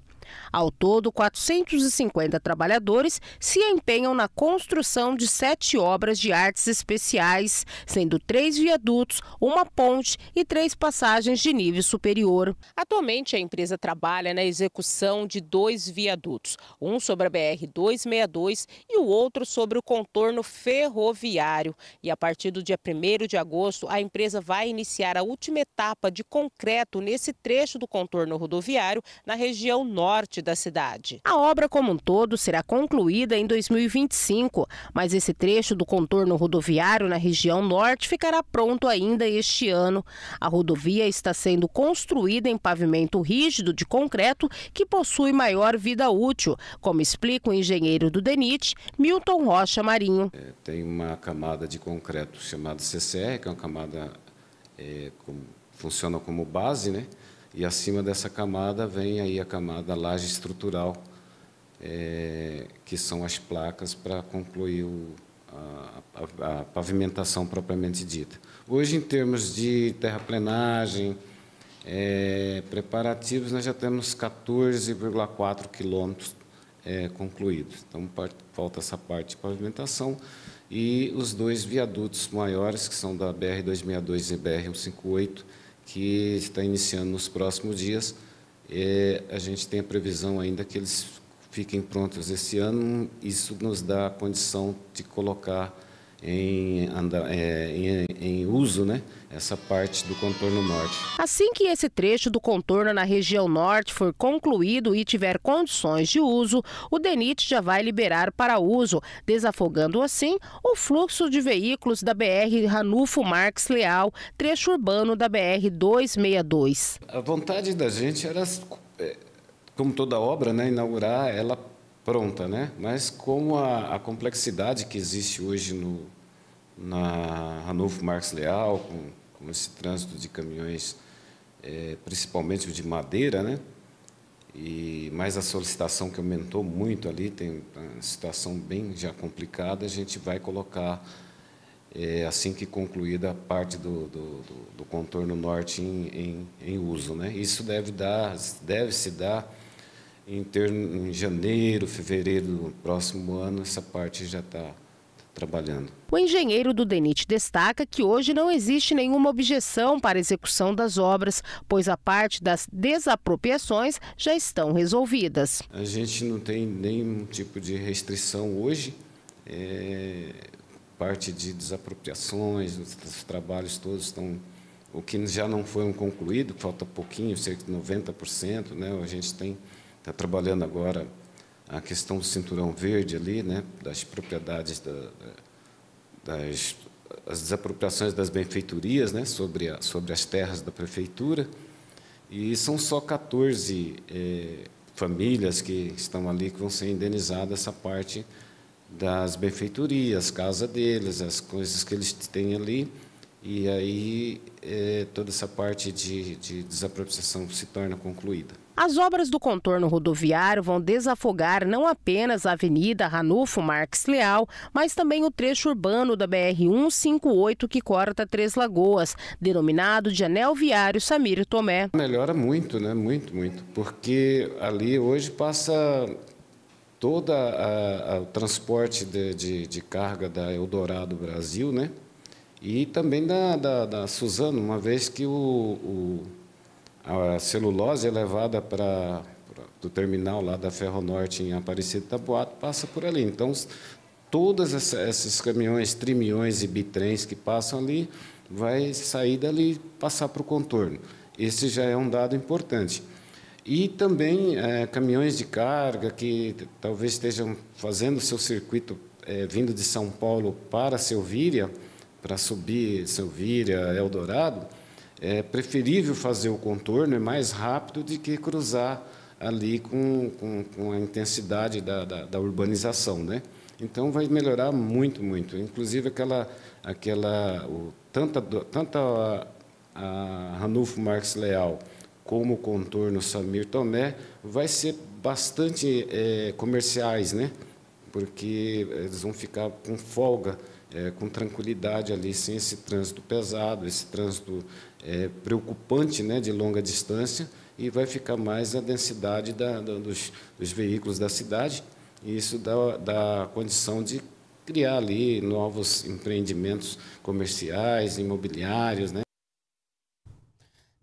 Ao todo, 450 trabalhadores se empenham na construção de sete obras de artes especiais, sendo três viadutos, uma ponte e três passagens de nível superior. Atualmente, a empresa trabalha na execução de dois viadutos, um sobre a BR-262 e o outro sobre o contorno ferroviário. E a partir do dia 1 de agosto, a empresa vai iniciar a última etapa de concreto nesse trecho do contorno rodoviário na região norte norte da cidade. A obra como um todo será concluída em 2025, mas esse trecho do contorno rodoviário na região norte ficará pronto ainda este ano. A rodovia está sendo construída em pavimento rígido de concreto que possui maior vida útil, como explica o engenheiro do DENIT, Milton Rocha Marinho. É, tem uma camada de concreto chamada CCR, que é uma camada é, como, funciona como base, né? E acima dessa camada vem aí a camada laje estrutural, é, que são as placas para concluir o, a, a, a, pavimentação propriamente dita. Hoje, em termos de terraplenagem, é, preparativos, nós já temos 14,4 quilômetros é, concluídos. Então, falta essa parte de pavimentação e os dois viadutos maiores, que são da BR-262 e BR-158, que está iniciando nos próximos dias. É, a gente tem a previsão ainda que eles fiquem prontos esse ano. Isso nos dá a condição de colocar em, é, em, em, uso né, essa parte do contorno norte. Assim que esse trecho do contorno na região norte for concluído e tiver condições de uso, o DENIT já vai liberar para uso, desafogando assim o fluxo de veículos da BR Ranulfo Marques Leal, trecho urbano da BR 262. A vontade da gente era, é, como toda obra, né, inaugurar ela pronta, né? Mas como a, a complexidade que existe hoje no, na Ranulfo Marques Leal, com, com esse trânsito de caminhões, é, principalmente de madeira, né? E mais a solicitação que aumentou muito ali, tem uma situação bem já complicada, a gente vai colocar, é, assim que concluída a parte do, do, do, contorno norte em, em, em, uso. Né? Isso deve, dar, deve se dar em, ter, em janeiro, fevereiro do próximo ano, essa parte já está trabalhando. O engenheiro do DENIT destaca que hoje não existe nenhuma objeção para a execução das obras, pois a parte das desapropriações já estão resolvidas. A gente não tem nenhum tipo de restrição hoje. É, parte de desapropriações, os, os trabalhos todos estão o que já não foi um concluído, falta pouquinho, cerca de 90%, né? A gente tem está trabalhando agora a questão do cinturão verde ali, né, das propriedades da, das as desapropriações das benfeitorias, né, sobre a, sobre as terras da prefeitura. E são só 14 é, famílias que estão ali que vão ser indenizadas essa parte das benfeitorias, casa deles, as coisas que eles têm ali. E aí é, toda essa parte de, de desapropriação se torna concluída. As obras do contorno rodoviário vão desafogar não apenas a Avenida Ranulfo Marques Leal, mas também o trecho urbano da BR-158 que corta Três Lagoas, denominado de Anel Viário Samir Tomé. Melhora muito, né? Muito, muito. Porque ali hoje passa todo o transporte de, de, de, carga da Eldorado Brasil, né? E também da, da, da Suzano, uma vez que o, o a celulose é levada para do terminal lá da Ferronorte em Aparecida Taboato passa por ali. Então, todos esses caminhões, trimiões e bitrens que passam ali, vai sair dali passar para o contorno. Esse já é um dado importante. E também é, caminhões de carga que talvez estejam fazendo seu circuito é, vindo de São Paulo para Selvíria, para subir Selvíria, Eldorado, é preferível fazer o contorno, é mais rápido do que cruzar ali com, com, com a intensidade da, da, da, urbanização, né? Então vai melhorar muito, muito. Inclusive aquela, aquela, o, tanto, tanto a, a Ranulfo Marques Leal como o contorno Samir Tomé vai ser bastante é, comerciais, né? Porque eles vão ficar com folga, é, com tranquilidade ali, sem esse trânsito pesado, esse trânsito é, preocupante né, de longa distância e vai ficar mais a densidade da, da, dos, dos, veículos da cidade. E isso dá, dá condição de criar ali novos empreendimentos comerciais, imobiliários, né?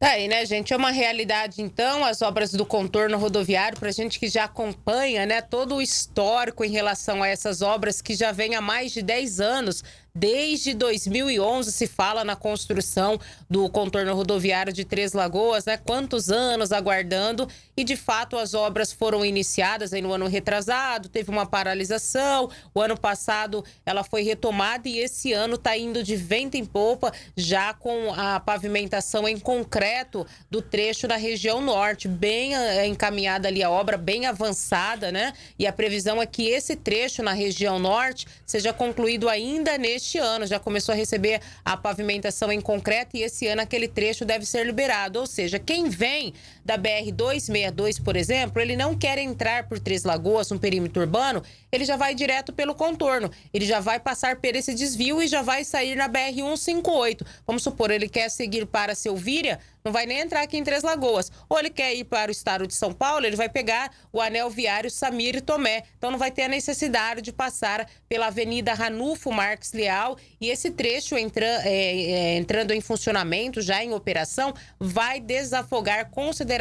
Tá aí, né, gente? É uma realidade, então, as obras do contorno rodoviário, para gente que já acompanha, né, todo o histórico em relação a essas obras que já vem há mais de 10 anos Desde 2011 se fala na construção do contorno rodoviário de Três Lagoas, né? Quantos anos aguardando e de fato as obras foram iniciadas aí no ano retrasado, teve uma paralisação. O ano passado ela foi retomada e esse ano está indo de vento em popa, já com a pavimentação em concreto do trecho da região norte, bem eh, encaminhada ali a obra, bem avançada, né? E a previsão é que esse trecho na região norte seja concluído ainda neste este ano já começou a receber a pavimentação em concreto e esse ano aquele trecho deve ser liberado. Ou seja, quem vem da BR-262, por exemplo, ele não quer entrar por Três Lagoas, um perímetro urbano, ele já vai direto pelo contorno. Ele já vai passar por esse desvio e já vai sair na BR-158. Vamos supor, ele quer seguir para Selvíria, não vai nem entrar aqui em Três Lagoas. Ou ele quer ir para o estado de São Paulo, ele vai pegar o anel viário Samir e Tomé. Então não vai ter a necessidade de passar pela Avenida Ranulfo Marques Leal e esse trecho entra, é, é, entrando em funcionamento, já em operação, vai desafogar consideravelmente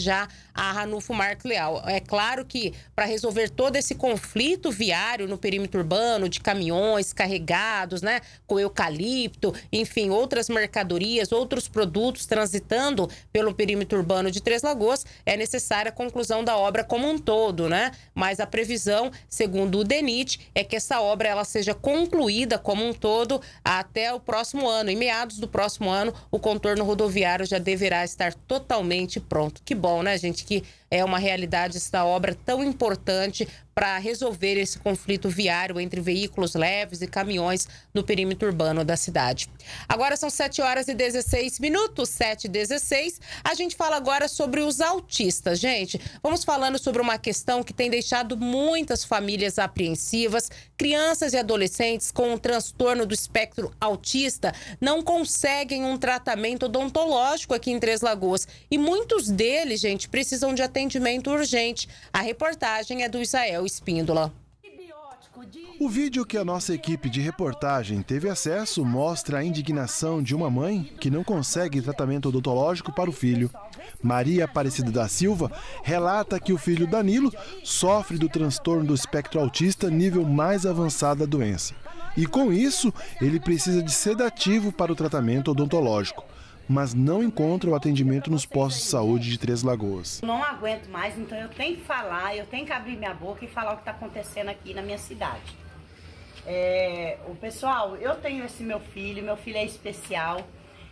já a Ranulfo Marcleal. É claro que para resolver todo esse conflito viário no perímetro urbano, de caminhões carregados, né, com eucalipto, enfim, outras mercadorias, outros produtos transitando pelo perímetro urbano de Três Lagoas, é necessária a conclusão da obra como um todo, né? Mas a previsão, segundo o DENIT, é que essa obra ela seja concluída como um todo até o próximo ano. Em meados do próximo ano, o contorno rodoviário já deverá estar totalmente pronto. Que bom, né, gente? Que é uma realidade esta obra tão importante para resolver esse conflito viário entre veículos leves e caminhões no perímetro urbano da cidade. Agora são 7 horas e 16 minutos, 7 e 16. A gente fala agora sobre os autistas. Gente, vamos falando sobre uma questão que tem deixado muitas famílias apreensivas. Crianças e adolescentes com um transtorno do espectro autista não conseguem um tratamento odontológico aqui em Três Lagoas. E muitos deles, gente, precisam de atendimento urgente. A reportagem é do Israel Espíndola. O vídeo que a nossa equipe de reportagem teve acesso mostra a indignação de uma mãe que não consegue tratamento odontológico para o filho. Maria Aparecida da Silva relata que o filho Danilo sofre do transtorno do espectro autista nível mais avançado da doença. E com isso, ele precisa de sedativo para o tratamento odontológico mas não encontra o atendimento nos postos de saúde de Três Lagoas. Não aguento mais, então eu tenho que falar, eu tenho que abrir minha boca e falar o que está acontecendo aqui na minha cidade. É, o pessoal, eu tenho esse meu filho, meu filho é especial,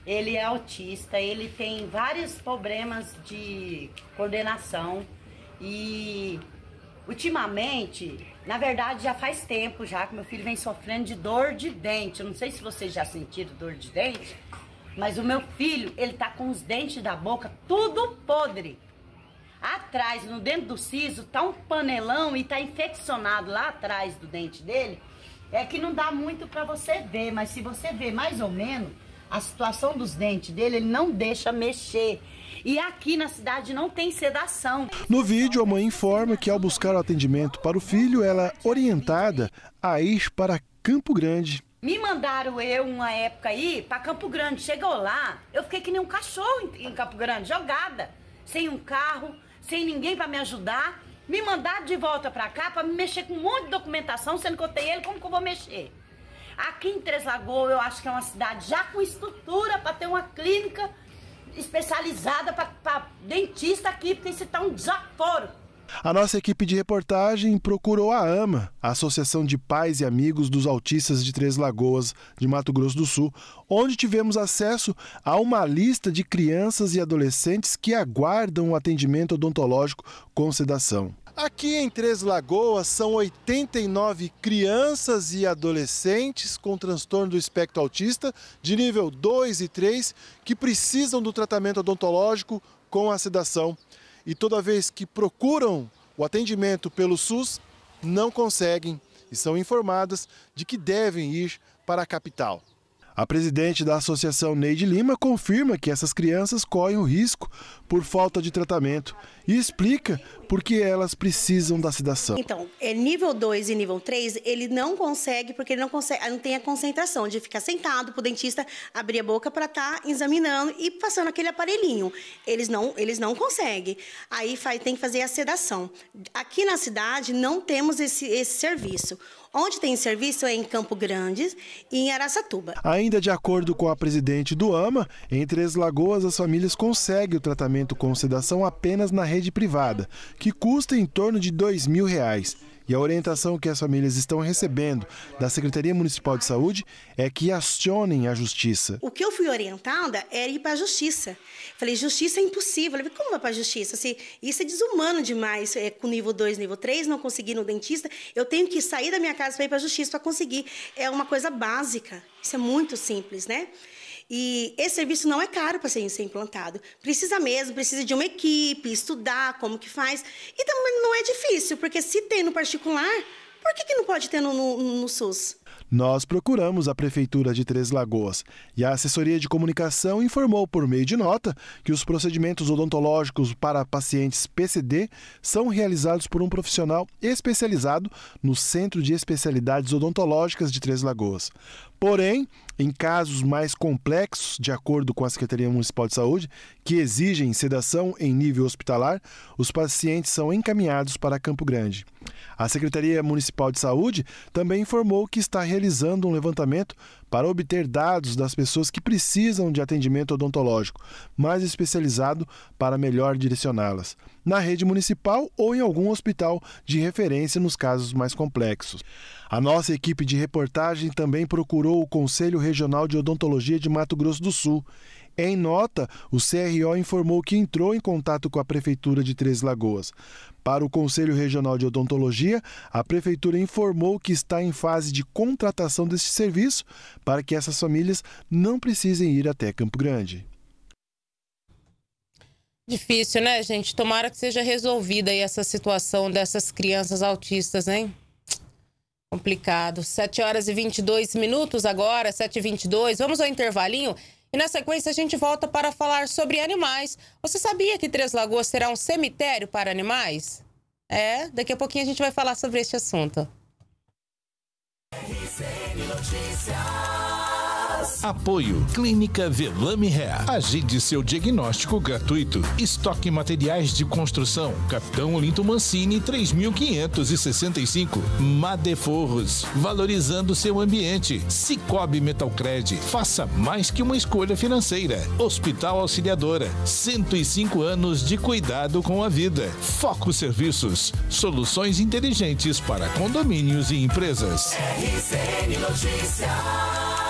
ele é autista, ele tem vários problemas de coordenação e ultimamente, na verdade já faz tempo já que meu filho vem sofrendo de dor de dente. Eu não sei se vocês já sentiram dor de dente, mas o meu filho, ele tá com os dentes da boca tudo podre. Atrás, no dentro do siso, tá um panelão e tá infeccionado lá atrás do dente dele. É que não dá muito para você ver, mas se você ver mais ou menos a situação dos dentes dele, ele não deixa mexer. E aqui na cidade não tem sedação. No vídeo, a mãe informa que ao buscar o atendimento para o filho, ela é orientada a ir para Campo Grande. Me mandaram eu uma época aí para Campo Grande. Chegou lá, eu fiquei que nem um cachorro em Campo Grande, jogada, sem um carro, sem ninguém para me ajudar. Me mandaram de volta para cá para me mexer com um monte de documentação, sendo que eu tenho ele, como que eu vou mexer? Aqui em Três Lagoas, eu acho que é uma cidade já com estrutura para ter uma clínica especializada para dentista aqui, porque isso tá um desaforo. A nossa equipe de reportagem procurou a AMA, a Associação de Pais e Amigos dos Autistas de Três Lagoas, de Mato Grosso do Sul, onde tivemos acesso a uma lista de crianças e adolescentes que aguardam o atendimento odontológico com sedação. Aqui em Três Lagoas são 89 crianças e adolescentes com transtorno do espectro autista de nível 2 e 3 que precisam do tratamento odontológico com a sedação e toda vez que procuram o atendimento pelo SUS, não conseguem e são informadas de que devem ir para a capital. A presidente da Associação Neide Lima confirma que essas crianças correm o risco por falta de tratamento e explica por que elas precisam da sedação. Então, é nível 2 e nível 3, ele não consegue, porque ele não consegue, não tem a concentração de ficar sentado para o dentista abrir a boca para estar tá examinando e passando aquele aparelhinho. Eles não, eles não conseguem. Aí faz, tem que fazer a sedação. Aqui na cidade não temos esse, esse serviço. Onde tem serviço é em Campo Grande e em Araçatuba. Ainda de acordo com a presidente do AMA, em Três Lagoas as famílias conseguem o tratamento com sedação apenas na rede privada, que custa em torno de 2 mil reais. E a orientação que as famílias estão recebendo da Secretaria Municipal de Saúde é que acionem a justiça. O que eu fui orientada era ir para a justiça. Falei, justiça é impossível. Falei, como vai para a justiça? Assim, isso é desumano demais. É, com nível 2, nível 3, não conseguir no dentista. Eu tenho que sair da minha casa para ir para a justiça para conseguir. É uma coisa básica. Isso é muito simples, né? E esse serviço não é caro para ser, ser implantado. Precisa mesmo, precisa de uma equipe, estudar como que faz. E também não é difícil, porque se tem no particular, por que, que não pode ter no, no, no SUS? Nós procuramos a Prefeitura de Três Lagoas e a assessoria de comunicação informou por meio de nota que os procedimentos odontológicos para pacientes PCD são realizados por um profissional especializado no Centro de Especialidades Odontológicas de Três Lagoas. Porém, em casos mais complexos, de acordo com a Secretaria Municipal de Saúde, que exigem sedação em nível hospitalar, os pacientes são encaminhados para Campo Grande. A Secretaria Municipal de Saúde também informou que está realizando um levantamento para obter dados das pessoas que precisam de atendimento odontológico, mais especializado para melhor direcioná-las, na rede municipal ou em algum hospital de referência nos casos mais complexos. A nossa equipe de reportagem também procurou o Conselho Regional de Odontologia de Mato Grosso do Sul. Em nota, o CRO informou que entrou em contato com a Prefeitura de Três Lagoas. Para o Conselho Regional de Odontologia, a Prefeitura informou que está em fase de contratação deste serviço para que essas famílias não precisem ir até Campo Grande. Difícil, né, gente? Tomara que seja resolvida aí essa situação dessas crianças autistas, hein? Complicado. 7 horas e 22 minutos agora, 7 e 22 Vamos ao intervalinho e na sequência a gente volta para falar sobre animais. Você sabia que Três Lagoas será um cemitério para animais? É, daqui a pouquinho a gente vai falar sobre este assunto. RCN Notícias. Apoio Clínica Velame Hair. Agende seu diagnóstico gratuito. Estoque materiais de construção. Capitão Olinto Mancini 3565. Madeforros. Valorizando seu ambiente. Cicobi Metalcred. Faça mais que uma escolha financeira. Hospital Auxiliadora. 105 anos de cuidado com a vida. Foco Serviços. Soluções inteligentes para condomínios e empresas. RCN Notícias.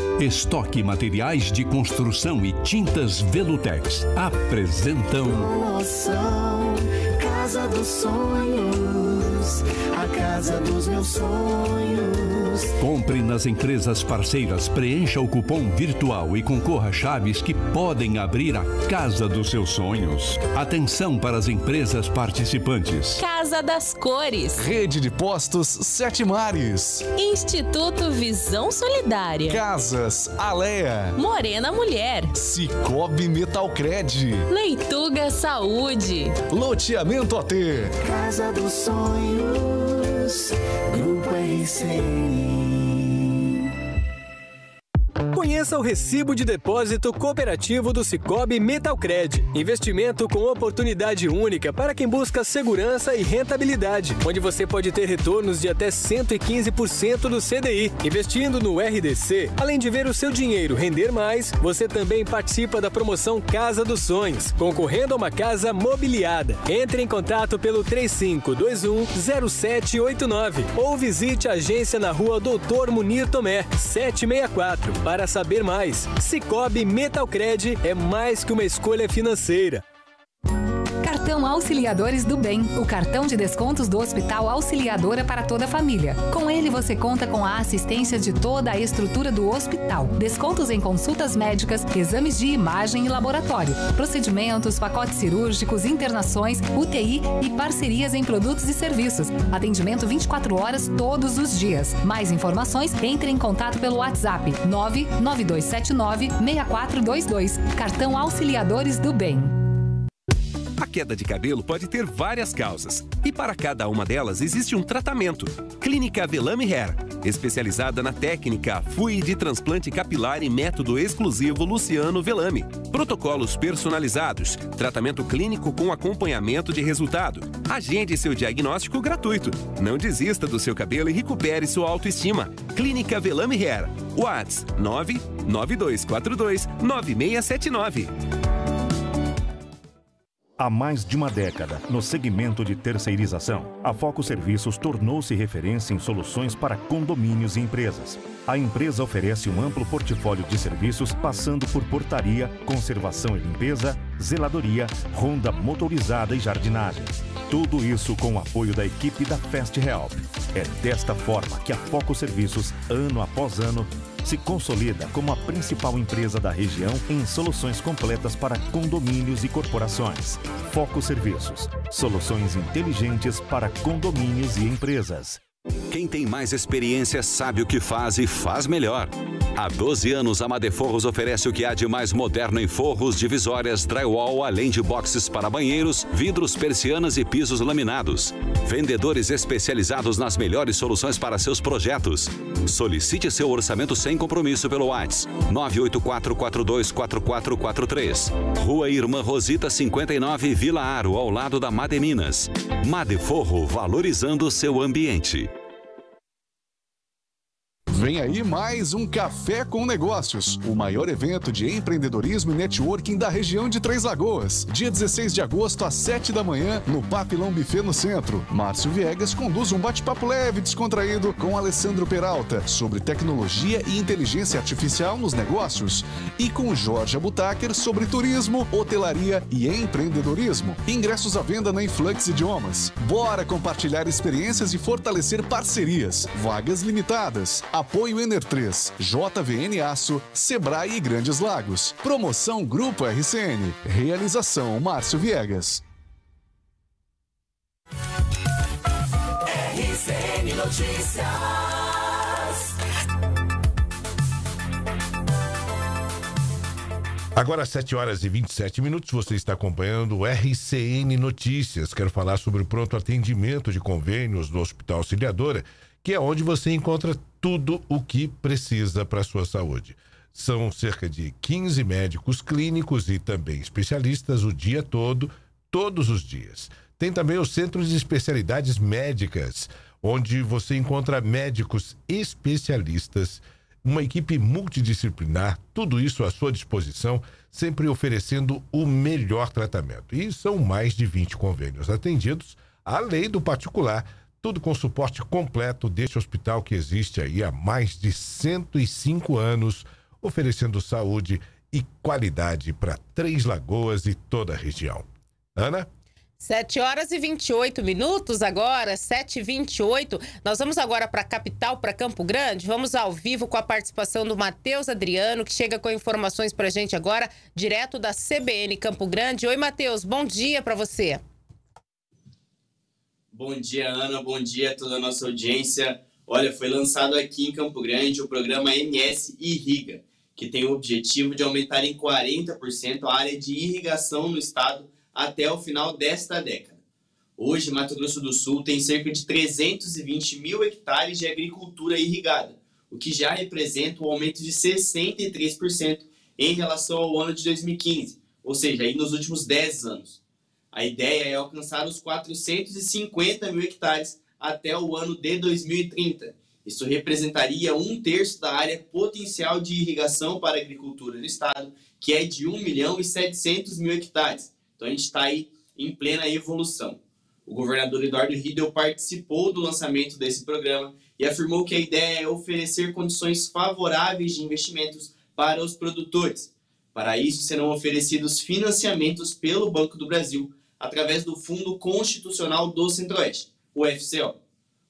Estoque Materiais de Construção e Tintas Velutex apresentam Promoção Casa dos Sonhos. A casa dos meus sonhos. Compre nas empresas parceiras, preencha o cupom virtual e concorra a chaves que podem abrir a casa dos seus sonhos. Atenção para as empresas participantes. Casa das Cores. Rede de Postos Sete Mares. Instituto Visão Solidária. Casas Alea. Morena Mulher. Cicobi Metalcred. Leituga Saúde. Loteamento AT. Casa dos Sonhos. Grupo RCN. Conheça o recibo de depósito cooperativo do Cicobi Metalcred. Investimento com oportunidade única para quem busca segurança e rentabilidade, onde você pode ter retornos de até 115% do CDI. Investindo no RDC, além de ver o seu dinheiro render mais, você também participa da promoção Casa dos Sonhos, concorrendo a uma casa mobiliada. Entre em contato pelo 3521-0789 ou visite a agência na rua Doutor Munir Tomé, 764, para saber mais. Cicobi Metalcred é mais que uma escolha financeira. Auxiliadores do Bem, o cartão de descontos do Hospital Auxiliadora para toda a família. Com ele você conta com a assistência de toda a estrutura do hospital. Descontos em consultas médicas, exames de imagem e laboratório, procedimentos, pacotes cirúrgicos, internações, UTI e parcerias em produtos e serviços. Atendimento 24 horas todos os dias. Mais informações, entre em contato pelo WhatsApp 99279 6422. Cartão Auxiliadores do Bem. Queda de cabelo pode ter várias causas e para cada uma delas existe um tratamento. Clínica Velame Hair, especializada na técnica FUI de transplante capilar e método exclusivo Luciano Velame. Protocolos personalizados, tratamento clínico com acompanhamento de resultado. Agende seu diagnóstico gratuito. Não desista do seu cabelo e recupere sua autoestima. Clínica Velame Hair. Whats 99242 9679. Há mais de uma década, no segmento de terceirização, a Foco Serviços tornou-se referência em soluções para condomínios e empresas. A empresa oferece um amplo portfólio de serviços, passando por portaria, conservação e limpeza, zeladoria, ronda motorizada e jardinagem. Tudo isso com o apoio da equipe da Fast Help. É desta forma que a Foco Serviços, ano após ano, se consolida como a principal empresa da região em soluções completas para condomínios e corporações. Foco Serviços. Soluções inteligentes para condomínios e empresas. Quem tem mais experiência sabe o que faz e faz melhor. Há 12 anos, a Madeforros oferece o que há de mais moderno em forros, divisórias, drywall, além de boxes para banheiros, vidros, persianas e pisos laminados. Vendedores especializados nas melhores soluções para seus projetos. Solicite seu orçamento sem compromisso pelo WhatsApp 984424443. Rua Irmã Rosita 59, Vila Aro, ao lado da Mademinas. Madeforro, valorizando seu ambiente. Vem aí mais um Café com Negócios, o maior evento de empreendedorismo e networking da região de Três Lagoas. Dia 16 de agosto, às 7 da manhã, no Papilão Buffet no centro. Márcio Viegas conduz um bate-papo leve e descontraído com Alessandro Peralta sobre tecnologia e inteligência artificial nos negócios. E com Jorge Abutaker sobre turismo, hotelaria e empreendedorismo. Ingressos à venda na Influx Idiomas. Bora compartilhar experiências e fortalecer parcerias. Vagas limitadas. Apoio Ener 3, JVN Aço, Sebrae e Grandes Lagos. Promoção Grupo RCN. Realização Márcio Viegas. RCN Notícias. Agora, às 7 horas e 27 minutos, você está acompanhando o RCN Notícias. Quero falar sobre o pronto atendimento de convênios do Hospital Auxiliadora, que é onde você encontra tudo o que precisa para sua saúde. São cerca de 15 médicos clínicos e também especialistas o dia todo, todos os dias. Tem também os centros de especialidades médicas, onde você encontra médicos especialistas, uma equipe multidisciplinar, tudo isso à sua disposição, sempre oferecendo o melhor tratamento. E são mais de 20 convênios atendidos, além do particular tudo com suporte completo deste hospital que existe aí há mais de 105 anos, oferecendo saúde e qualidade para Três Lagoas e toda a região. Ana? 7 horas e 28 minutos agora, 7 e 28 Nós vamos agora para a capital, para Campo Grande. Vamos ao vivo com a participação do Matheus Adriano, que chega com informações para a gente agora, direto da CBN Campo Grande. Oi, Matheus, bom dia para você. Bom dia, Ana. Bom dia a toda a nossa audiência. Olha, foi lançado aqui em Campo Grande o programa MS Irriga, que tem o objetivo de aumentar em 40% a área de irrigação no estado até o final desta década. Hoje, Mato Grosso do Sul tem cerca de 320 mil hectares de agricultura irrigada, o que já representa um aumento de 63% em relação ao ano de 2015, ou seja, aí nos últimos 10 anos. A ideia é alcançar os 450 mil hectares até o ano de 2030. Isso representaria um terço da área potencial de irrigação para a agricultura no estado, que é de 1 milhão e 700 mil hectares. Então a gente está aí em plena evolução. O governador Eduardo Riedel participou do lançamento desse programa e afirmou que a ideia é oferecer condições favoráveis de investimentos para os produtores. Para isso, serão oferecidos financiamentos pelo Banco do Brasil através do Fundo Constitucional do Centro-Oeste, o FCO.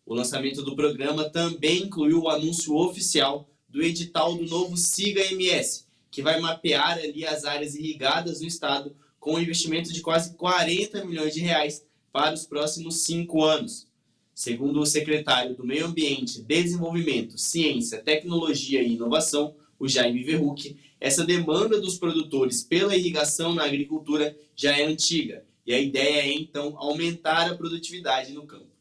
O lançamento do programa também incluiu o anúncio oficial do edital do novo SIGA-MS, que vai mapear ali as áreas irrigadas no estado com um investimento de quase 40 milhões de reais para os próximos cinco anos. Segundo o secretário do Meio Ambiente, Desenvolvimento, Ciência, Tecnologia e Inovação, o Jaime Verruc, essa demanda dos produtores pela irrigação na agricultura já é antiga e a ideia é, então, aumentar a produtividade no campo.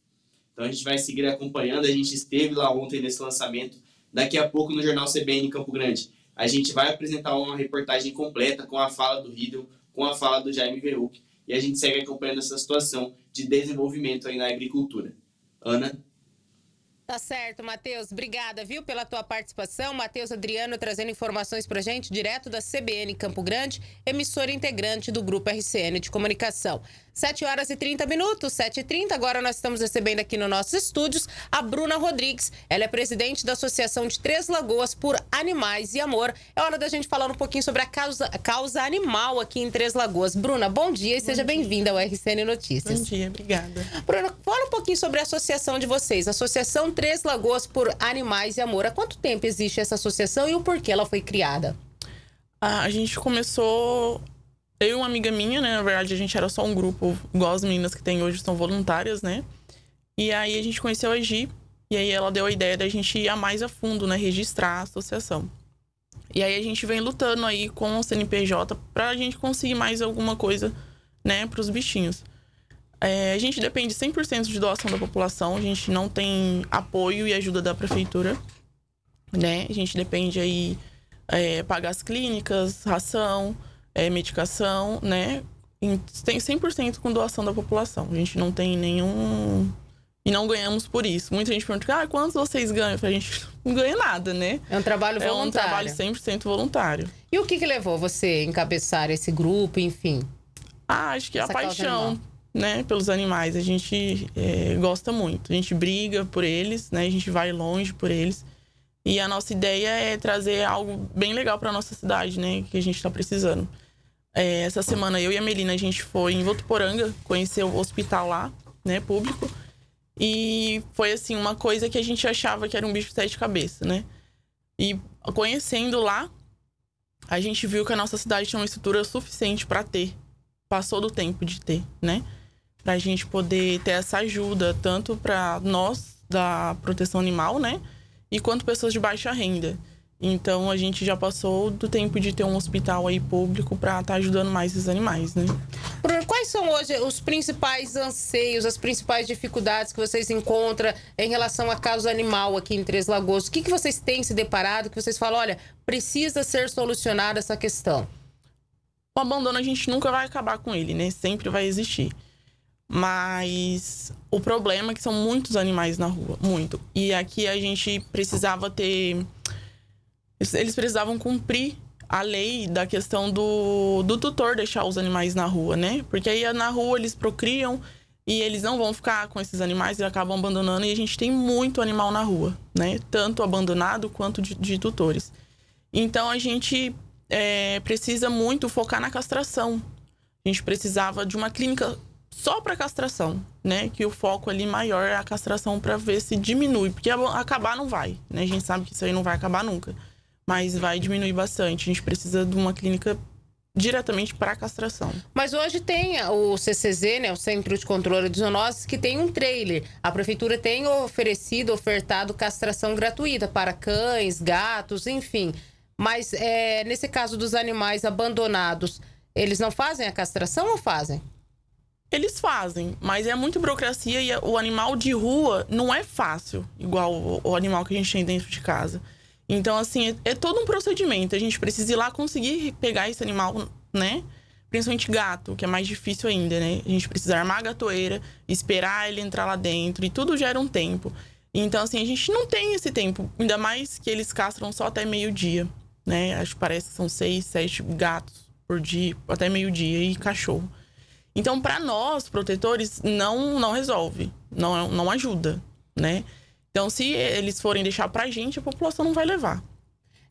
Então a gente vai seguir acompanhando. A gente esteve lá ontem nesse lançamento. Daqui a pouco no Jornal CBN Campo Grande. A gente vai apresentar uma reportagem completa com a fala do Riddle, com a fala do Jaime Verruc. E a gente segue acompanhando essa situação de desenvolvimento aí na agricultura. Ana? Tá certo, Matheus. Obrigada, viu, pela tua participação. Matheus Adriano trazendo informações pra gente direto da CBN Campo Grande, emissora integrante do Grupo RCN de Comunicação. 7 horas e 30 minutos, 7 e 30 Agora nós estamos recebendo aqui no nossos estúdios a Bruna Rodrigues. Ela é presidente da Associação de Três Lagoas por Animais e Amor. É hora da gente falar um pouquinho sobre a causa, a causa animal aqui em Três Lagoas. Bruna, bom dia e bom seja bem-vinda ao RCN Notícias. Bom dia, obrigada. Bruna, fala um pouquinho sobre a associação de vocês, Associação Três Lagoas por Animais e Amor. Há quanto tempo existe essa associação e o porquê ela foi criada? A gente começou eu e uma amiga minha, né? Na verdade, a gente era só um grupo, igual as meninas que tem hoje, são voluntárias, né? E aí a gente conheceu a Gi, e aí ela deu a ideia da gente ir mais a fundo, né? Registrar a associação. E aí a gente vem lutando aí com o CNPJ pra gente conseguir mais alguma coisa, né, pros bichinhos. É, a gente depende 100% de doação da população, a gente não tem apoio e ajuda da prefeitura, né? A gente depende aí é, pagar as clínicas, ração, é, medicação, né? Tem 100% com doação da população. A gente não tem nenhum. E não ganhamos por isso. Muita gente pergunta, ah, quantos vocês ganham? A gente não ganha nada, né? É um trabalho voluntário. É um trabalho 100% voluntário. E o que, que levou você a encabeçar esse grupo, enfim? Ah, acho que Essa a paixão, né, pelos animais. A gente é, gosta muito. A gente briga por eles, né? A gente vai longe por eles. E a nossa ideia é trazer algo bem legal para nossa cidade, né? Que a gente está precisando. É, essa semana eu e a Melina a gente foi em Votuporanga conhecer o hospital lá, né, público. E foi assim uma coisa que a gente achava que era um bicho de sete cabeças, né? E conhecendo lá, a gente viu que a nossa cidade tinha uma estrutura suficiente para ter. Passou do tempo de ter, né? Pra gente poder ter essa ajuda, tanto para nós da proteção animal, né? E quanto pessoas de baixa renda. Então a gente já passou do tempo de ter um hospital aí público para estar tá ajudando mais esses animais, né? Bruno, quais são hoje os principais anseios, as principais dificuldades que vocês encontram em relação a caso animal aqui em Três Lagoas? O que, que vocês têm se deparado que vocês falam, olha, precisa ser solucionada essa questão? O abandono a gente nunca vai acabar com ele, né? Sempre vai existir. Mas o problema é que são muitos animais na rua, muito. E aqui a gente precisava ter eles precisavam cumprir a lei da questão do, do tutor deixar os animais na rua, né? Porque aí na rua eles procriam e eles não vão ficar com esses animais e acabam abandonando. E a gente tem muito animal na rua, né? Tanto abandonado quanto de, de tutores. Então a gente é, precisa muito focar na castração. A gente precisava de uma clínica só para castração, né? Que o foco ali maior é a castração para ver se diminui, porque acabar não vai, né? A gente sabe que isso aí não vai acabar nunca mas vai diminuir bastante. A gente precisa de uma clínica diretamente para castração. Mas hoje tem o CCZ, né, o Centro de Controle de Zoonoses, que tem um trailer. A prefeitura tem oferecido, ofertado castração gratuita para cães, gatos, enfim. Mas é, nesse caso dos animais abandonados, eles não fazem a castração ou fazem? Eles fazem, mas é muita burocracia e o animal de rua não é fácil, igual o, o animal que a gente tem dentro de casa. Então, assim, é, é, todo um procedimento. A gente precisa ir lá conseguir pegar esse animal, né? Principalmente gato, que é mais difícil ainda, né? A gente precisa armar a gatoeira, esperar ele entrar lá dentro, e tudo gera um tempo. Então, assim, a gente não tem esse tempo. Ainda mais que eles castram só até meio-dia, né? Acho que parece que são seis, sete gatos por dia, até meio-dia, e cachorro. Então, para nós, protetores, não, não resolve, não, não ajuda, né? Então, se eles forem deixar pra gente, a população não vai levar.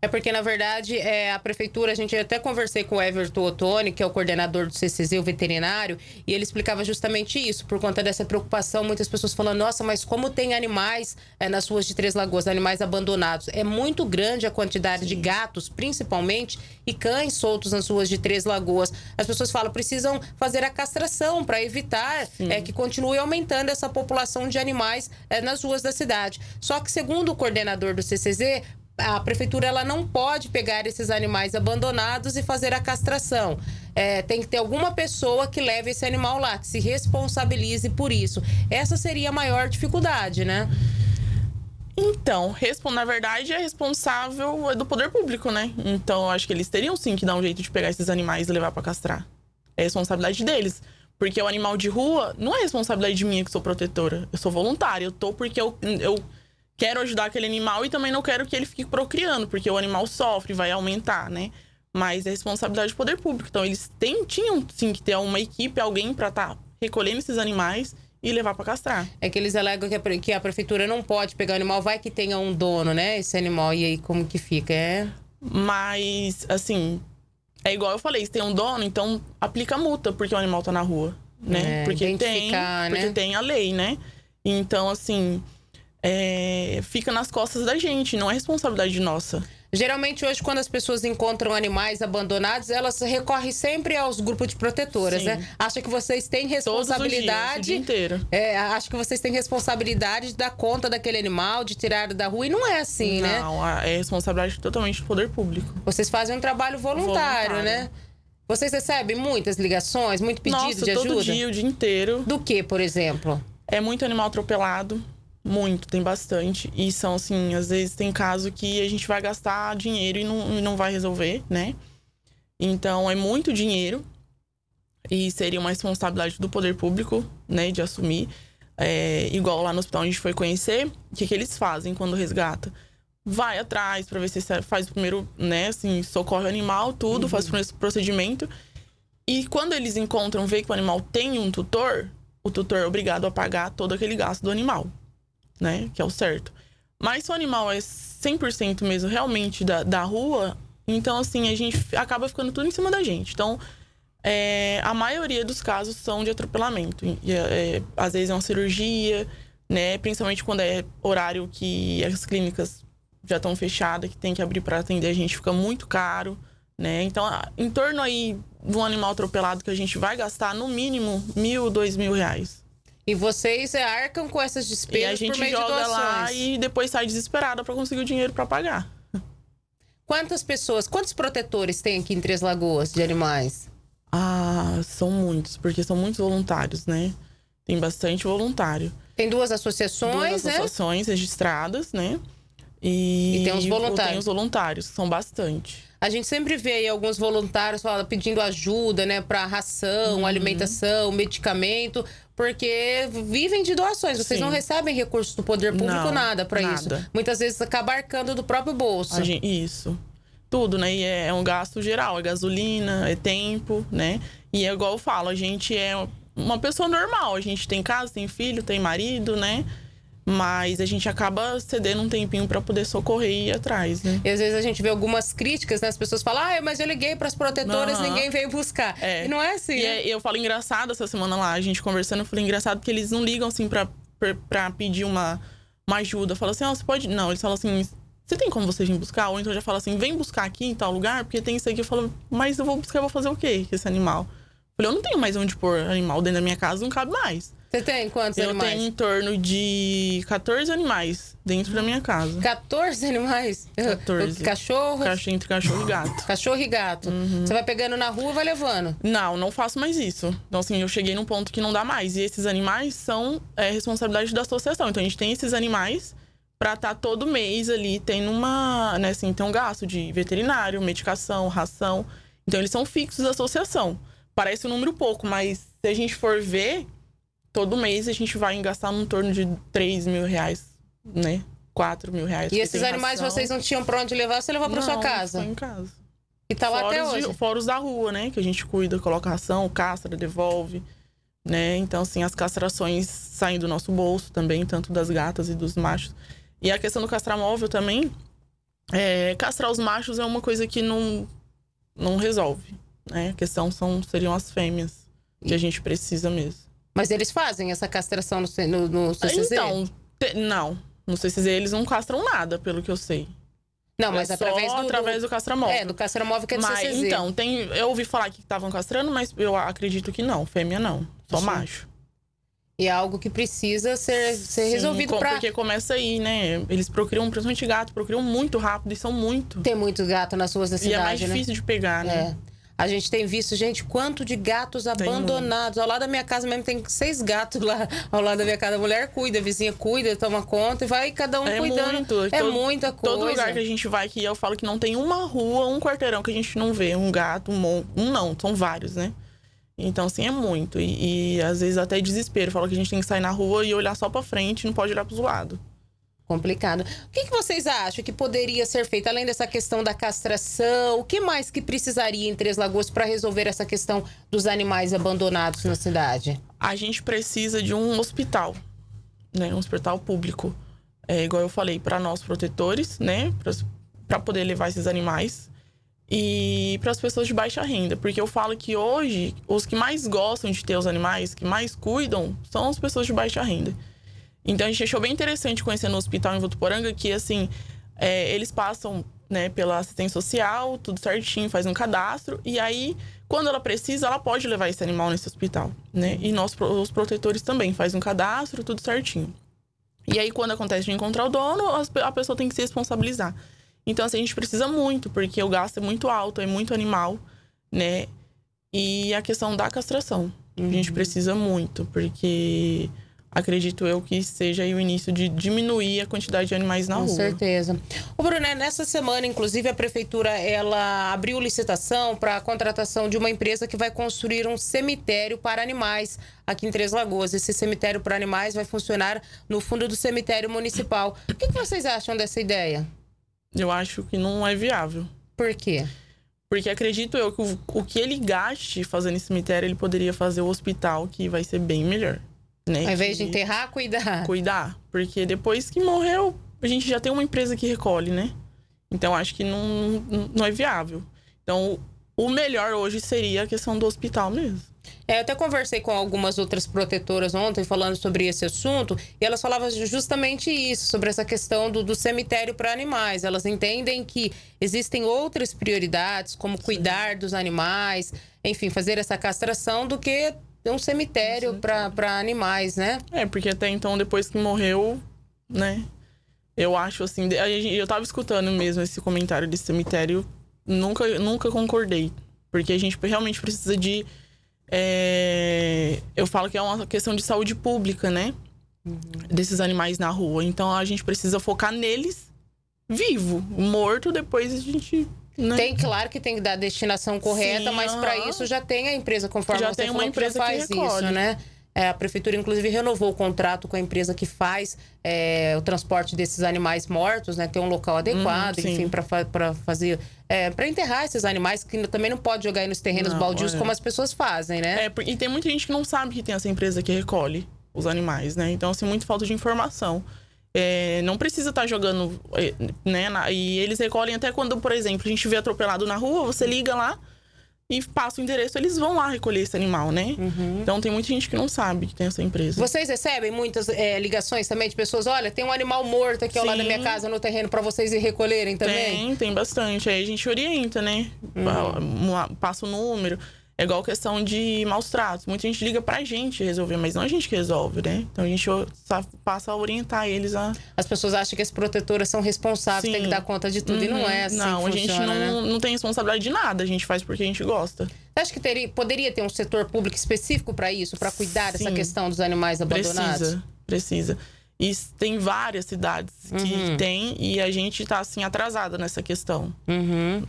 É porque, na verdade, é, a prefeitura, a gente até conversei com o Everton Ottoni, que é o coordenador do CCZ, o veterinário, e ele explicava justamente isso, por conta dessa preocupação, muitas pessoas falando, nossa, mas como tem animais é, nas ruas de Três Lagoas, animais abandonados? É muito grande a quantidade Sim. de gatos, principalmente, e cães soltos nas ruas de Três Lagoas. As pessoas falam, precisam fazer a castração para evitar é, que continue aumentando essa população de animais é, nas ruas da cidade. Só que, segundo o coordenador do CCZ, a prefeitura ela não pode pegar esses animais abandonados e fazer a castração. É, tem que ter alguma pessoa que leve esse animal lá, que se responsabilize por isso. Essa seria a maior dificuldade, né? Então, na verdade, é responsável é do poder público, né? Então, acho que eles teriam sim que dar um jeito de pegar esses animais e levar para castrar. É responsabilidade deles. Porque o animal de rua não é responsabilidade minha que sou protetora. Eu sou voluntária. Eu tô porque eu, eu quero ajudar aquele animal e também não quero que ele fique procriando, porque o animal sofre, vai aumentar, né? Mas é responsabilidade do poder público. Então, eles têm, tinham sim que ter uma equipe, alguém para estar tá recolhendo esses animais e levar para castrar. É que eles alegam que a, que a prefeitura não pode pegar o animal, vai que tenha um dono, né? Esse animal. E aí como que fica? É. Mas, assim, é igual eu falei, se tem um dono, então aplica multa porque o animal tá na rua, né? É, porque tem, né? porque tem a lei, né? Então, assim, é, fica nas costas da gente, não é responsabilidade nossa. Geralmente hoje, quando as pessoas encontram animais abandonados, elas recorrem sempre aos grupos de protetoras, Sim. né? Acha que vocês têm Todos os dias, responsabilidade. o dia inteiro. É, acho que vocês têm responsabilidade de dar conta daquele animal, de tirar da rua. E não é assim, né? Não, é responsabilidade totalmente do poder público. Vocês fazem um trabalho voluntário, Voluntário. né? Vocês recebem muitas ligações, muito pedido Nossa, de ajuda? todo dia, o dia inteiro. Do que, por exemplo? É muito animal atropelado. Muito, tem bastante. E são assim, às vezes tem caso que a gente vai gastar dinheiro e não, e não vai resolver, né? Então é muito dinheiro. E seria uma responsabilidade do poder público, né, de assumir. É, igual lá no hospital onde a gente foi conhecer, o que, que eles fazem quando resgata? Vai atrás pra ver se faz o primeiro, né, assim, socorre o animal, tudo, faz o primeiro procedimento. E quando eles encontram, vê que o animal tem um tutor, o tutor é obrigado a pagar todo aquele gasto do animal, né? Que é o certo. Mas se o animal é 100% mesmo realmente da, da rua, então assim, a gente acaba ficando tudo em cima da gente. Então, é, a maioria dos casos são de atropelamento. E, é, às vezes é uma cirurgia, né? Principalmente quando é horário que as clínicas já estão fechadas, que tem que abrir para atender a gente, fica muito caro, né? Então, em torno aí de um animal atropelado que a gente vai gastar no mínimo mil, dois mil reais. E vocês é, arcam com essas E despesas a gente por meio de joga lá doações. e depois sai desesperada para conseguir o dinheiro para pagar. Quantas pessoas, quantos protetores tem aqui em Três Lagoas de animais? Ah, são muitos, porque são muitos voluntários, né? Tem bastante voluntário. Tem duas associações, Duas né? associações registradas, né? E, E tem os voluntários. Tem os voluntários, que são bastante. A gente sempre vê aí alguns voluntários pedindo ajuda, né, para ração, Uhum. alimentação, medicamento, porque vivem de doações. Vocês Sim. não recebem recursos do poder público Não, nada para isso. Muitas vezes acaba arcando do próprio bolso. Gente- isso. Tudo, né? E é, é um gasto geral. É gasolina, é tempo, né? E é igual eu falo, a gente é uma pessoa normal. A gente tem casa, tem filho, tem marido, né? Mas a gente acaba cedendo um tempinho para poder socorrer e ir atrás, né? E às vezes a gente vê algumas críticas, né? As pessoas falam, ah, mas eu liguei para as protetoras, Aham. ninguém veio buscar. É. E não é assim, E né? é- eu falo engraçado essa semana lá, a gente conversando, eu falei engraçado porque eles não ligam assim pra pedir uma, uma ajuda. Fala assim, ó, você pode. Não, eles falam assim, você tem como você vir buscar? Ou então já fala assim, vem buscar aqui em tal lugar, porque tem isso aqui. Eu falo, mas eu vou buscar, eu vou fazer o quê com esse animal? Eu falei, eu não tenho mais onde pôr animal dentro da minha casa, não cabe mais. Você tem quantos eu animais? tenho em torno de 14 animais dentro da minha casa. 14 animais? 14. Cachorro? Cachorro entre cachorro e gato. Cachorro e gato. Você vai pegando na rua e vai levando. Não, não faço mais isso. Então, assim, eu cheguei num ponto que não dá mais. E esses animais são é, responsabilidade da associação. Então, a gente tem esses animais pra estar todo mês ali tendo uma, né, assim, tem um gasto de veterinário, medicação, ração. Então, eles são fixos da associação. Parece um número pouco, mas se a gente for ver, todo mês a gente vai gastar em torno de 3 mil reais, né? 4 mil reais. E esses animais ração. vocês não tinham pra onde levar, você levou pra sua Não, casa? foi em casa. E tá lá até Fora de- hoje. Fora os da rua, né? Que a gente cuida, coloca ração, castra, devolve. Né? Então, assim, as castrações saem do nosso bolso também, tanto das gatas e dos machos. E a questão do castramóvel também, é, castrar os machos é uma coisa que não, não resolve. Né? A questão são, seriam as fêmeas, que a gente precisa mesmo. Mas eles fazem essa castração no, no, no CCZ? Então, não. No CCZ eles não castram nada, pelo que eu sei. Não, mas É só através do- através do castramóvel. É, do castramóvel que é do mas, CCZ. Então, tem, eu ouvi falar que estavam castrando, mas eu acredito que não. Fêmea não. Só Sim. macho. E é algo que precisa ser, ser Sim, resolvido pra... Porque começa aí, né? Eles procriam, principalmente gato, procriam muito rápido e são muito. Tem muito gato nas ruas da E cidade, é mais né? difícil de pegar, né? É. A gente tem visto, gente, quanto de gatos abandonados. Ao lado da minha casa mesmo tem seis gatos lá ao lado da minha casa. A mulher cuida, a vizinha cuida, toma conta e vai cada um É cuidando. muito. É Todo- muita coisa. Todo lugar que a gente vai aqui, eu falo que não tem uma rua, um quarteirão que a gente não vê um gato, um. Um não, são vários, né? Então, assim, é muito. E, e, às vezes até desespero. Fala que a gente tem que sair na rua e olhar só pra frente, não pode olhar pros lados. Complicado. O que, que vocês acham que poderia ser feito, além dessa questão da castração? O que mais que precisaria em Três Lagoas para resolver essa questão dos animais abandonados na cidade? A gente precisa de um hospital, né? Um hospital público. É, igual eu falei, para nós protetores, né? Para poder levar esses animais. E para as pessoas de baixa renda. Porque eu falo que hoje, os que mais gostam de ter os animais, que mais cuidam, são as pessoas de baixa renda. Então a gente achou bem interessante conhecer no hospital em Votuporanga que, assim, é, eles passam né, pela assistência social, tudo certinho, faz um cadastro, e aí, quando ela precisa, ela pode levar esse animal nesse hospital, né? E nós, os protetores também, faz um cadastro, tudo certinho. E aí, quando acontece de encontrar o dono, a pessoa tem que se responsabilizar. Então, assim, a gente precisa muito, porque o gasto é muito alto, é muito animal, né? E a questão da castração. Uhum. A gente precisa muito, porque acredito eu que seja o início de diminuir a quantidade de animais na Com rua. Com certeza. O Bruno, nessa semana, inclusive, a prefeitura ela abriu licitação para a contratação de uma empresa que vai construir um cemitério para animais aqui em Três Lagoas. Esse cemitério para animais vai funcionar no fundo do cemitério municipal. O que, que vocês acham dessa ideia? Eu acho que não é viável. Por quê? Porque acredito eu que o, o que ele gaste fazendo esse cemitério, ele poderia fazer o hospital, que vai ser bem melhor. Né? Ao invés de enterrar, cuidar. Cuidar. Porque depois que morreu, a gente já tem uma empresa que recolhe, né? Então acho que não, não é viável. Então o melhor hoje seria a questão do hospital mesmo. É, eu até conversei com algumas outras protetoras ontem falando sobre esse assunto e elas falavam justamente isso, sobre essa questão do, do cemitério para animais. Elas entendem que existem outras prioridades, como cuidar dos animais, enfim, fazer essa castração, do que um cemitério para animais, né? É, porque até então, depois que morreu, né? Eu acho assim. Eu tava escutando mesmo esse comentário desse cemitério. Nunca, nunca concordei. Porque a gente realmente precisa de. É, eu falo que é uma questão de saúde pública, né? Uhum. Desses animais na rua. Então a gente precisa focar neles vivo. Morto, depois a gente né? Tem, claro que tem que dar a destinação correta, Sim, mas para isso já tem a empresa, conforme já você tem uma empresa que faz que isso, né? É, a prefeitura, inclusive, renovou o contrato com a empresa que faz é, o transporte desses animais mortos, né? Tem um local adequado, hum, enfim, para fazer. É, para enterrar esses animais, que também não pode jogar aí nos terrenos não, baldios como as pessoas fazem, né? É, e tem muita gente que não sabe que tem essa empresa que recolhe os animais, né? Então, assim, muito falta de informação. É, não precisa estar tá jogando, é, né? Na, e eles recolhem até quando, por exemplo, a gente vê atropelado na rua, você liga lá e passa o endereço, eles vão lá recolher esse animal, né? Uhum. Então tem muita gente que não sabe que tem essa empresa. Vocês recebem muitas é, ligações também de pessoas, olha, tem um animal morto aqui Sim. ao lado da minha casa no terreno para vocês ir recolherem também? Tem, tem bastante. Aí a gente orienta, né? Uhum. Passa o número. É igual questão de maus tratos. Muita gente liga pra gente resolver, mas não a gente que resolve, né? Então a gente passa a orientar eles a. As pessoas acham que as protetoras são responsáveis, Sim. tem que dar conta de tudo. Uhum. E não é assim. Não, a gente funciona, não, né? não tem responsabilidade de nada, a gente faz porque a gente gosta. Você acha que teria, poderia ter um setor público específico para isso, para cuidar Sim. dessa questão dos animais abandonados? Precisa, precisa. E tem várias cidades que uhum. tem e a gente tá assim atrasada nessa questão. Uhum.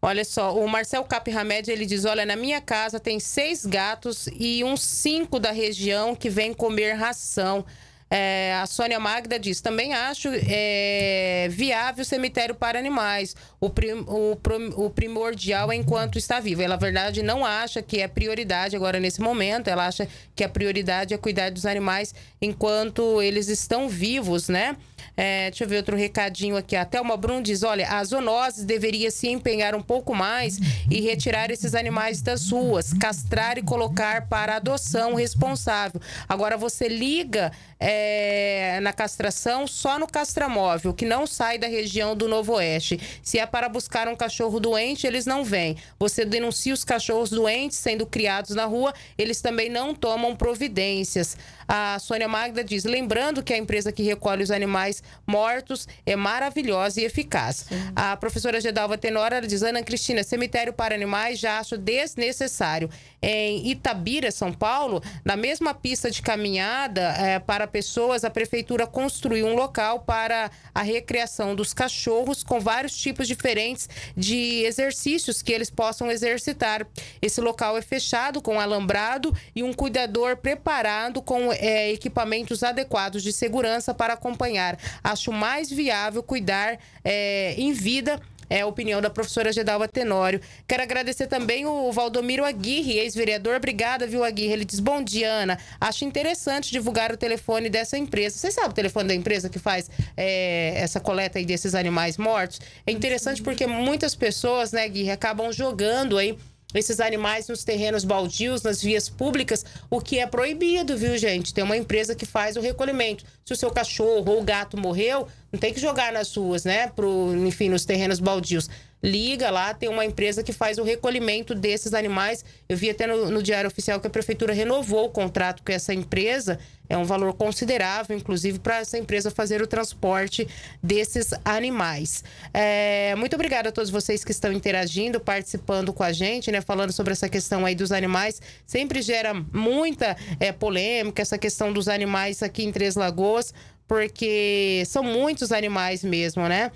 Olha só, o Marcel Cap Hamed, ele diz: Olha, na minha casa tem seis gatos e uns cinco da região que vêm comer ração. É, a Sônia Magda diz: também acho é, viável o cemitério para animais. O, prim, o, o, primordial é enquanto está vivo. Ela, na verdade, não acha que é prioridade agora nesse momento. Ela acha que a prioridade é cuidar dos animais enquanto eles estão vivos, né? É, deixa eu ver outro recadinho aqui. Até uma Brum diz: olha, a zoonoses deveria se empenhar um pouco mais e retirar esses animais das ruas, castrar e colocar para adoção responsável. Agora você liga é, na castração só no castramóvel, que não sai da região do Novo Oeste. Se é para buscar um cachorro doente, eles não vêm. Você denuncia os cachorros doentes sendo criados na rua, eles também não tomam providências. A Sônia Magda diz: lembrando que a empresa que recolhe os animais mortos é maravilhosa e eficaz. Sim. A professora Gedalva Tenora diz: Ana Cristina, cemitério para animais já acho desnecessário. Em Itabira, São Paulo, na mesma pista de caminhada é, para pessoas a prefeitura construiu um local para a recreação dos cachorros com vários tipos diferentes de exercícios que eles possam exercitar. Esse local é fechado com alambrado e um cuidador preparado com é, equipamentos adequados de segurança para acompanhar. Acho mais viável cuidar é, em vida é a opinião da professora Gedalva Tenório. Quero agradecer também o Valdomiro Aguirre, ex-vereador. Obrigada, viu, Aguirre? Ele diz: Bom dia, Ana. Acho interessante divulgar o telefone dessa empresa. Você sabe o telefone da empresa que faz é, essa coleta aí desses animais mortos? É interessante porque muitas pessoas, né, Aguirre, acabam jogando aí esses animais nos terrenos baldios, nas vias públicas, o que é proibido, viu, gente? Tem uma empresa que faz o recolhimento. Se o seu cachorro ou gato morreu, não tem que jogar nas ruas, né? Pro, enfim, nos terrenos baldios liga lá, tem uma empresa que faz o recolhimento desses animais. Eu vi até no, no, Diário Oficial que a Prefeitura renovou o contrato com essa empresa. É um valor considerável, inclusive, para essa empresa fazer o transporte desses animais. É, muito obrigada a todos vocês que estão interagindo, participando com a gente, né? Falando sobre essa questão aí dos animais. Sempre gera muita é, polêmica essa questão dos animais aqui em Três Lagoas, porque são muitos animais mesmo, né?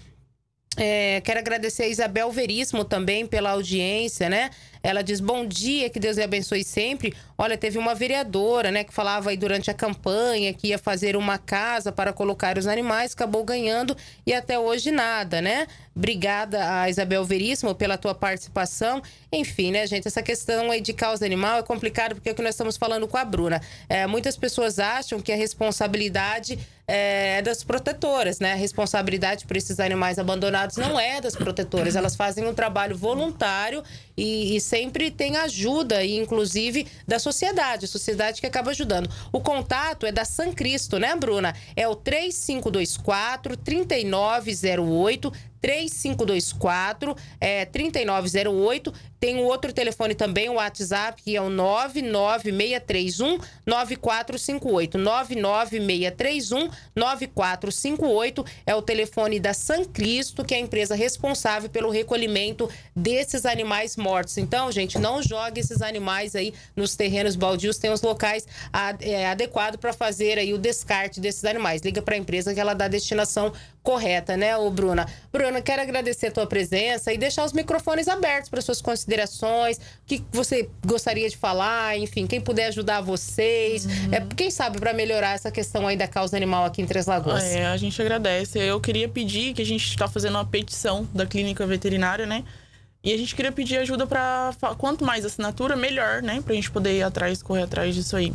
É, quero agradecer a Isabel Veríssimo também pela audiência, né? Ela diz: Bom dia, que Deus lhe abençoe sempre. Olha, teve uma vereadora, né, que falava aí durante a campanha que ia fazer uma casa para colocar os animais, acabou ganhando e até hoje nada, né? Obrigada a Isabel Veríssimo pela tua participação. Enfim, né, gente, essa questão aí de causa animal é complicado porque é o que nós estamos falando com a Bruna. É, muitas pessoas acham que a responsabilidade é das protetoras, né? A responsabilidade por esses animais abandonados não é das protetoras. Elas fazem um trabalho voluntário e, e sempre tem ajuda, inclusive da sociedade, a sociedade que acaba ajudando. O contato é da San Cristo, né, Bruna? É o 3524 3908 3524 é, 3908. Tem um outro telefone também, o WhatsApp, que é o 99631 9458. 99631 9458 é o telefone da San Cristo, que é a empresa responsável pelo recolhimento desses animais mortos. Então, gente, não jogue esses animais aí nos terrenos baldios, tem os locais é, adequados para fazer aí o descarte desses animais. Liga para a empresa que ela dá a destinação correta, né, ô Bruna? Bruna, quero agradecer a tua presença e deixar os microfones abertos para suas considerações, o que você gostaria de falar, enfim, quem puder ajudar vocês, uhum. é, quem sabe para melhorar essa questão aí da causa animal aqui em Três Lagoas. É, a gente agradece. Eu queria pedir que a gente está fazendo uma petição da clínica veterinária, né? E a gente queria pedir ajuda para quanto mais assinatura, melhor, né? Pra gente poder ir atrás, correr atrás disso aí.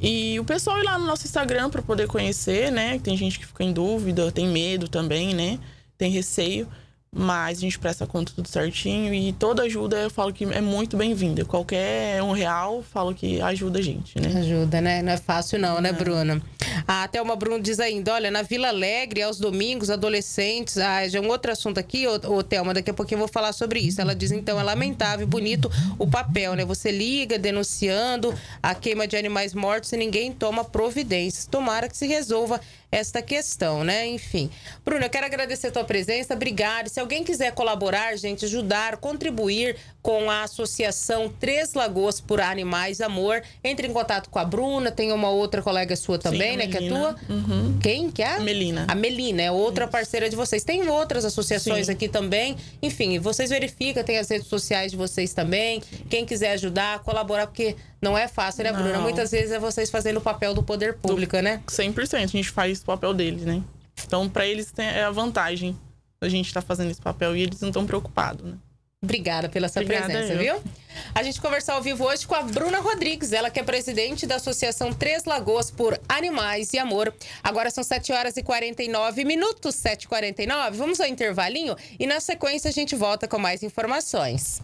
E o pessoal ir lá no nosso Instagram para poder conhecer, né? Tem gente que fica em dúvida, tem medo também, né? Tem receio. Mas a gente presta conta tudo certinho e toda ajuda eu falo que é muito bem-vinda. Qualquer um real, falo que ajuda a gente, né? Ajuda, né? Não é fácil não, né, Bruna? A Thelma Bruno diz ainda, olha, na Vila Alegre, aos domingos, adolescentes... Ah, já é um outro assunto aqui, ô, ô Thelma, daqui a pouquinho eu vou falar sobre isso. Ela diz, então, é lamentável e bonito o papel, né? Você liga denunciando a queima de animais mortos e ninguém toma providências. Tomara que se resolva esta questão, né? Enfim. Bruno, eu quero agradecer a tua presença, obrigada. Se alguém quiser colaborar, gente, ajudar, contribuir com a Associação Três Lagoas por Animais Amor, entre em contato com a Bruna, tem uma outra colega sua também, Sim, né? Que é tua. Uhum. Quem que é? A Melina. A Melina, é outra Isso. parceira de vocês. Tem outras associações Sim. aqui também. Enfim, vocês verificam, tem as redes sociais de vocês também. Quem quiser ajudar, colaborar, porque não é fácil, né, Bruna? Muitas vezes é vocês fazendo o papel do poder público, do, né? 100%. A gente faz o papel deles, né? Então, para eles é a vantagem a gente estar tá fazendo esse papel e eles não estão preocupados, né? Obrigada pela sua Obrigada presença, eu. viu? A gente conversou ao vivo hoje com a Bruna Rodrigues, ela que é presidente da Associação Três Lagoas por Animais e Amor. Agora são 7 horas e 49 minutos, 7h49. Vamos ao intervalinho e na sequência a gente volta com mais informações.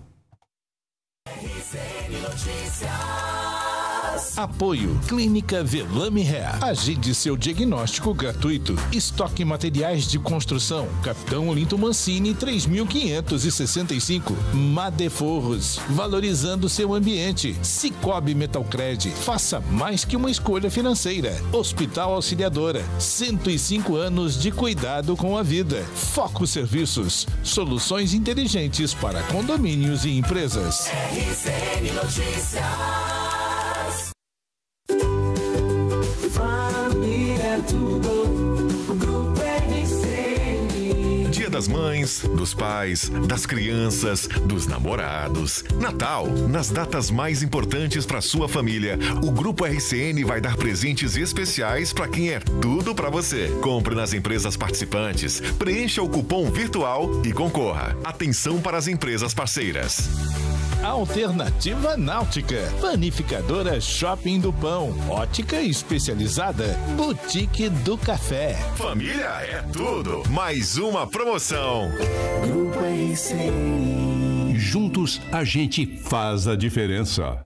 RCN Notícias. Apoio Clínica Velame Hair. Agende seu diagnóstico gratuito. Estoque materiais de construção. Capitão Olinto Mancini 3565. Madeforros. Valorizando seu ambiente. Cicobi Metalcred. Faça mais que uma escolha financeira. Hospital Auxiliadora. 105 anos de cuidado com a vida. Foco Serviços. Soluções inteligentes para condomínios e empresas. RCN Notícias. Das mães, dos pais, das crianças, dos namorados. Natal, nas datas mais importantes para sua família, o Grupo RCN vai dar presentes especiais para quem é tudo para você. Compre nas empresas participantes, preencha o cupom virtual e concorra. Atenção para as empresas parceiras. Alternativa Náutica, Panificadora Shopping do Pão, Ótica Especializada, Boutique do Café. Família é tudo. Mais uma promoção. Grupo RCN. Juntos a gente faz a diferença.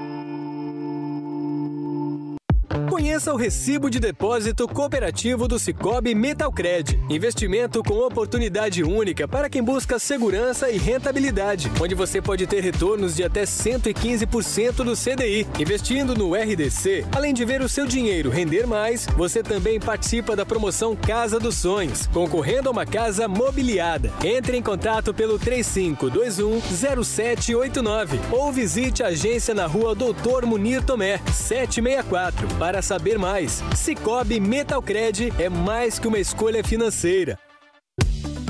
Conheça o recibo de depósito cooperativo do Cicobi Metalcred. Investimento com oportunidade única para quem busca segurança e rentabilidade, onde você pode ter retornos de até 115% do CDI. Investindo no RDC, além de ver o seu dinheiro render mais, você também participa da promoção Casa dos Sonhos, concorrendo a uma casa mobiliada. Entre em contato pelo 3521 0789 ou visite a agência na rua Doutor Munir Tomé, 764 para saber mais. Cicobi Metalcred é mais que uma escolha financeira.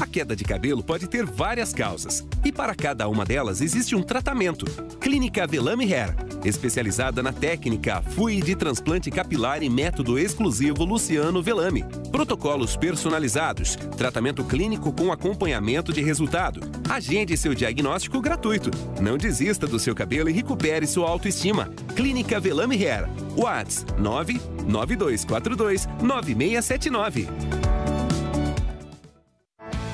A queda de cabelo pode ter várias causas e para cada uma delas existe um tratamento. Clínica Velame Hair, especializada na técnica FUI de transplante capilar e método exclusivo Luciano Velame. Protocolos personalizados, tratamento clínico com acompanhamento de resultado. Agende seu diagnóstico gratuito. Não desista do seu cabelo e recupere sua autoestima. Clínica Velame Hair. Whats 99242 9679.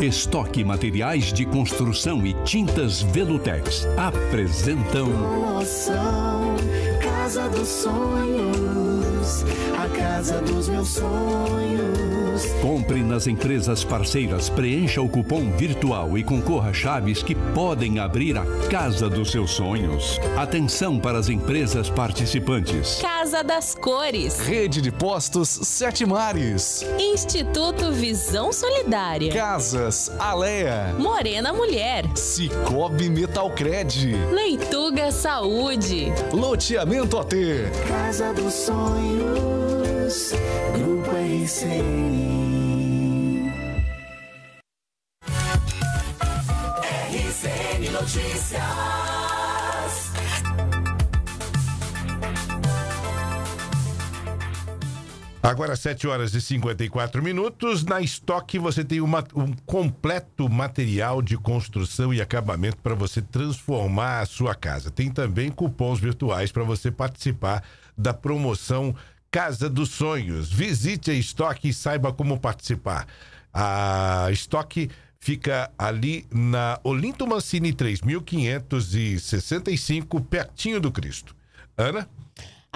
Estoque Materiais de Construção e Tintas Velutex apresentam Promoção Casa dos Sonhos. A casa dos meus sonhos. Compre nas empresas parceiras, preencha o cupom virtual e concorra a chaves que podem abrir a casa dos seus sonhos. Atenção para as empresas participantes. Casa das Cores. Rede de Postos Sete Mares. Instituto Visão Solidária. Casas Alea. Morena Mulher. Cicobi Metalcred. Leituga Saúde. Loteamento AT. Casa dos Sonhos. Grupo RCN. Agora, 7 horas e 54 minutos. Na estoque você tem uma- um completo material de construção e acabamento para você transformar a sua casa. Tem também cupons virtuais para você participar da promoção Casa dos Sonhos. Visite a estoque e saiba como participar. A estoque fica ali na Olinto Mancini 3565, pertinho do Cristo. Ana?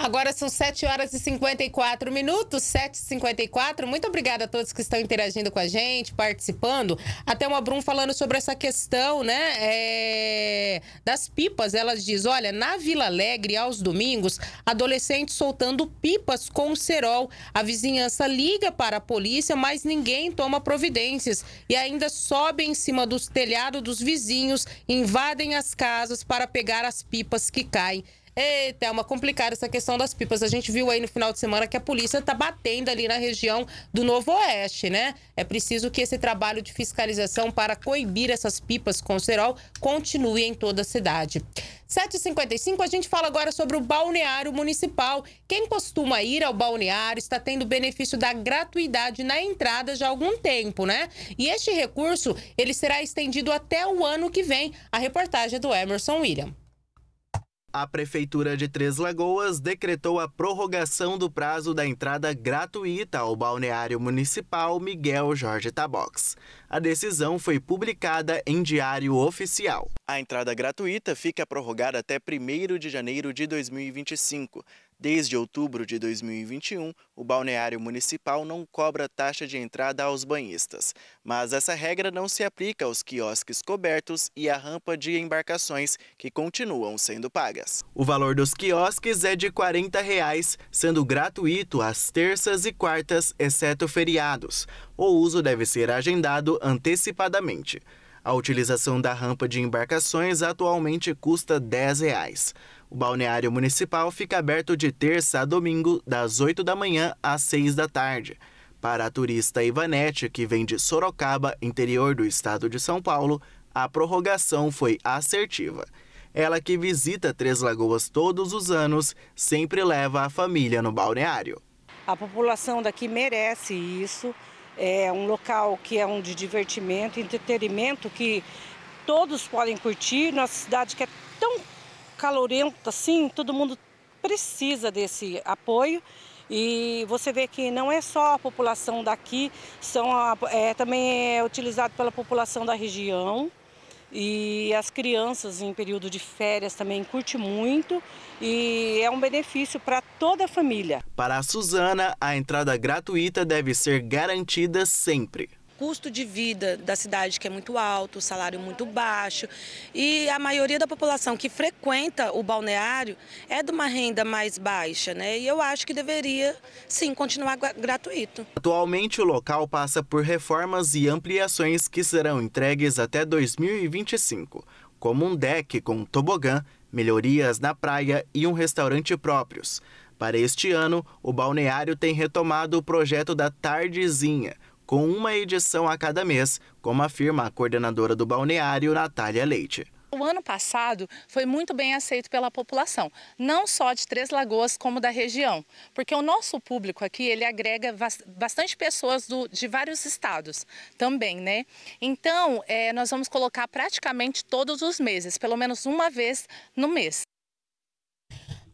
Agora são 7 horas e 54 minutos, 7h54. Muito obrigada a todos que estão interagindo com a gente, participando. Até uma Brum falando sobre essa questão, né? É... Das pipas. Ela diz: olha, na Vila Alegre, aos domingos, adolescentes soltando pipas com cerol. A vizinhança liga para a polícia, mas ninguém toma providências. E ainda sobe em cima dos telhados dos vizinhos, invadem as casas para pegar as pipas que caem. Eita, é uma complicada essa questão das pipas. A gente viu aí no final de semana que a polícia tá batendo ali na região do Novo Oeste, né? É preciso que esse trabalho de fiscalização para coibir essas pipas com cerol continue em toda a cidade. 7h55, a gente fala agora sobre o balneário municipal. Quem costuma ir ao balneário está tendo benefício da gratuidade na entrada já há algum tempo, né? E este recurso, ele será estendido até o ano que vem. A reportagem é do Emerson William. A Prefeitura de Três Lagoas decretou a prorrogação do prazo da entrada gratuita ao balneário municipal Miguel Jorge Tabox. A decisão foi publicada em Diário Oficial. A entrada gratuita fica prorrogada até 1 de janeiro de 2025. Desde outubro de 2021, o balneário municipal não cobra taxa de entrada aos banhistas, mas essa regra não se aplica aos quiosques cobertos e à rampa de embarcações, que continuam sendo pagas. O valor dos quiosques é de 40 reais, sendo gratuito às terças e quartas, exceto feriados. O uso deve ser agendado antecipadamente. A utilização da rampa de embarcações atualmente custa 10 reais. O balneário municipal fica aberto de terça a domingo, das 8 da manhã às 6 da tarde. Para a turista Ivanete, que vem de Sorocaba, interior do estado de São Paulo, a prorrogação foi assertiva. Ela que visita Três Lagoas todos os anos, sempre leva a família no balneário. A população daqui merece isso. É um local que é um de divertimento, entretenimento que todos podem curtir. Nossa cidade que é tão calorento assim, todo mundo precisa desse apoio. E você vê que não é só a população daqui, são a, é, também é utilizado pela população da região. E as crianças em período de férias também curte muito e é um benefício para toda a família. Para a Suzana, a entrada gratuita deve ser garantida sempre custo de vida da cidade que é muito alto, o salário muito baixo e a maioria da população que frequenta o balneário é de uma renda mais baixa, né? E eu acho que deveria sim continuar gratuito. Atualmente o local passa por reformas e ampliações que serão entregues até 2025, como um deck com tobogã, melhorias na praia e um restaurante próprios. Para este ano, o balneário tem retomado o projeto da Tardezinha, com uma edição a cada mês, como afirma a coordenadora do balneário, Natália Leite. O ano passado foi muito bem aceito pela população, não só de Três Lagoas, como da região, porque o nosso público aqui ele agrega bastante pessoas do, de vários estados também, né? Então, é, nós vamos colocar praticamente todos os meses, pelo menos uma vez no mês.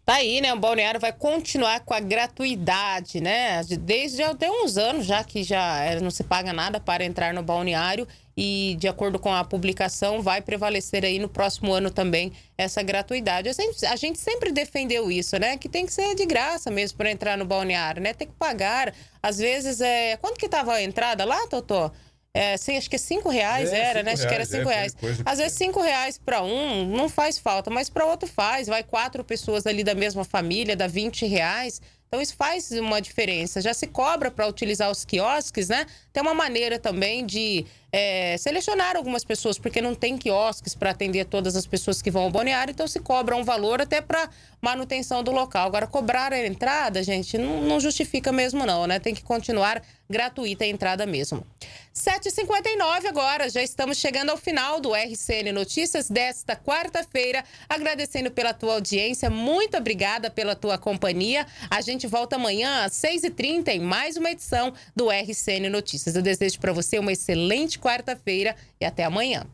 Tá aí, né? O balneário vai continuar com a gratuidade, né? Desde até uns anos já que já é, não se paga nada para entrar no balneário e de acordo com a publicação vai prevalecer aí no próximo ano também essa gratuidade. A gente sempre defendeu isso, né? Que tem que ser de graça mesmo para entrar no balneário, né? Tem que pagar. Às vezes é, quanto que tava a entrada lá, Totó? É, acho que é cinco reais é, era, né? Acho que era cinco é, reais. Às vezes cinco reais para um não faz falta, mas para outro faz. Vai quatro pessoas ali da mesma família, dá 20 reais. Então isso faz uma diferença. Já se cobra para utilizar os quiosques, né? Tem uma maneira também de é, selecionar algumas pessoas, porque não tem quiosques para atender todas as pessoas que vão ao balneário, então se cobra um valor até para manutenção do local. Agora, cobrar a entrada, gente, não, não justifica mesmo não, né? Tem que continuar gratuita a entrada mesmo. 7h59 agora, já estamos chegando ao final do RCN Notícias desta quarta-feira. Agradecendo pela tua audiência, muito obrigada pela tua companhia. A gente volta amanhã às 6h30 em mais uma edição do RCN Notícias. Eu desejo para você uma excelente quarta-feira e até amanhã.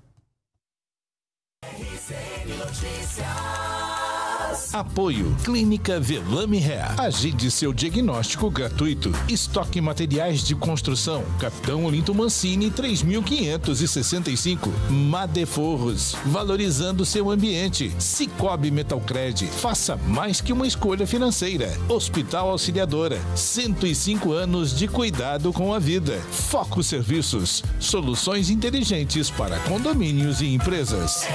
Apoio Clínica Velame Hair. Agende seu diagnóstico gratuito. Estoque materiais de construção. Capitão Olinto Mancini 3565. Madeforros. Valorizando seu ambiente. Cicobi Metalcred. Faça mais que uma escolha financeira. Hospital Auxiliadora. 105 anos de cuidado com a vida. Foco Serviços. Soluções inteligentes para condomínios e empresas.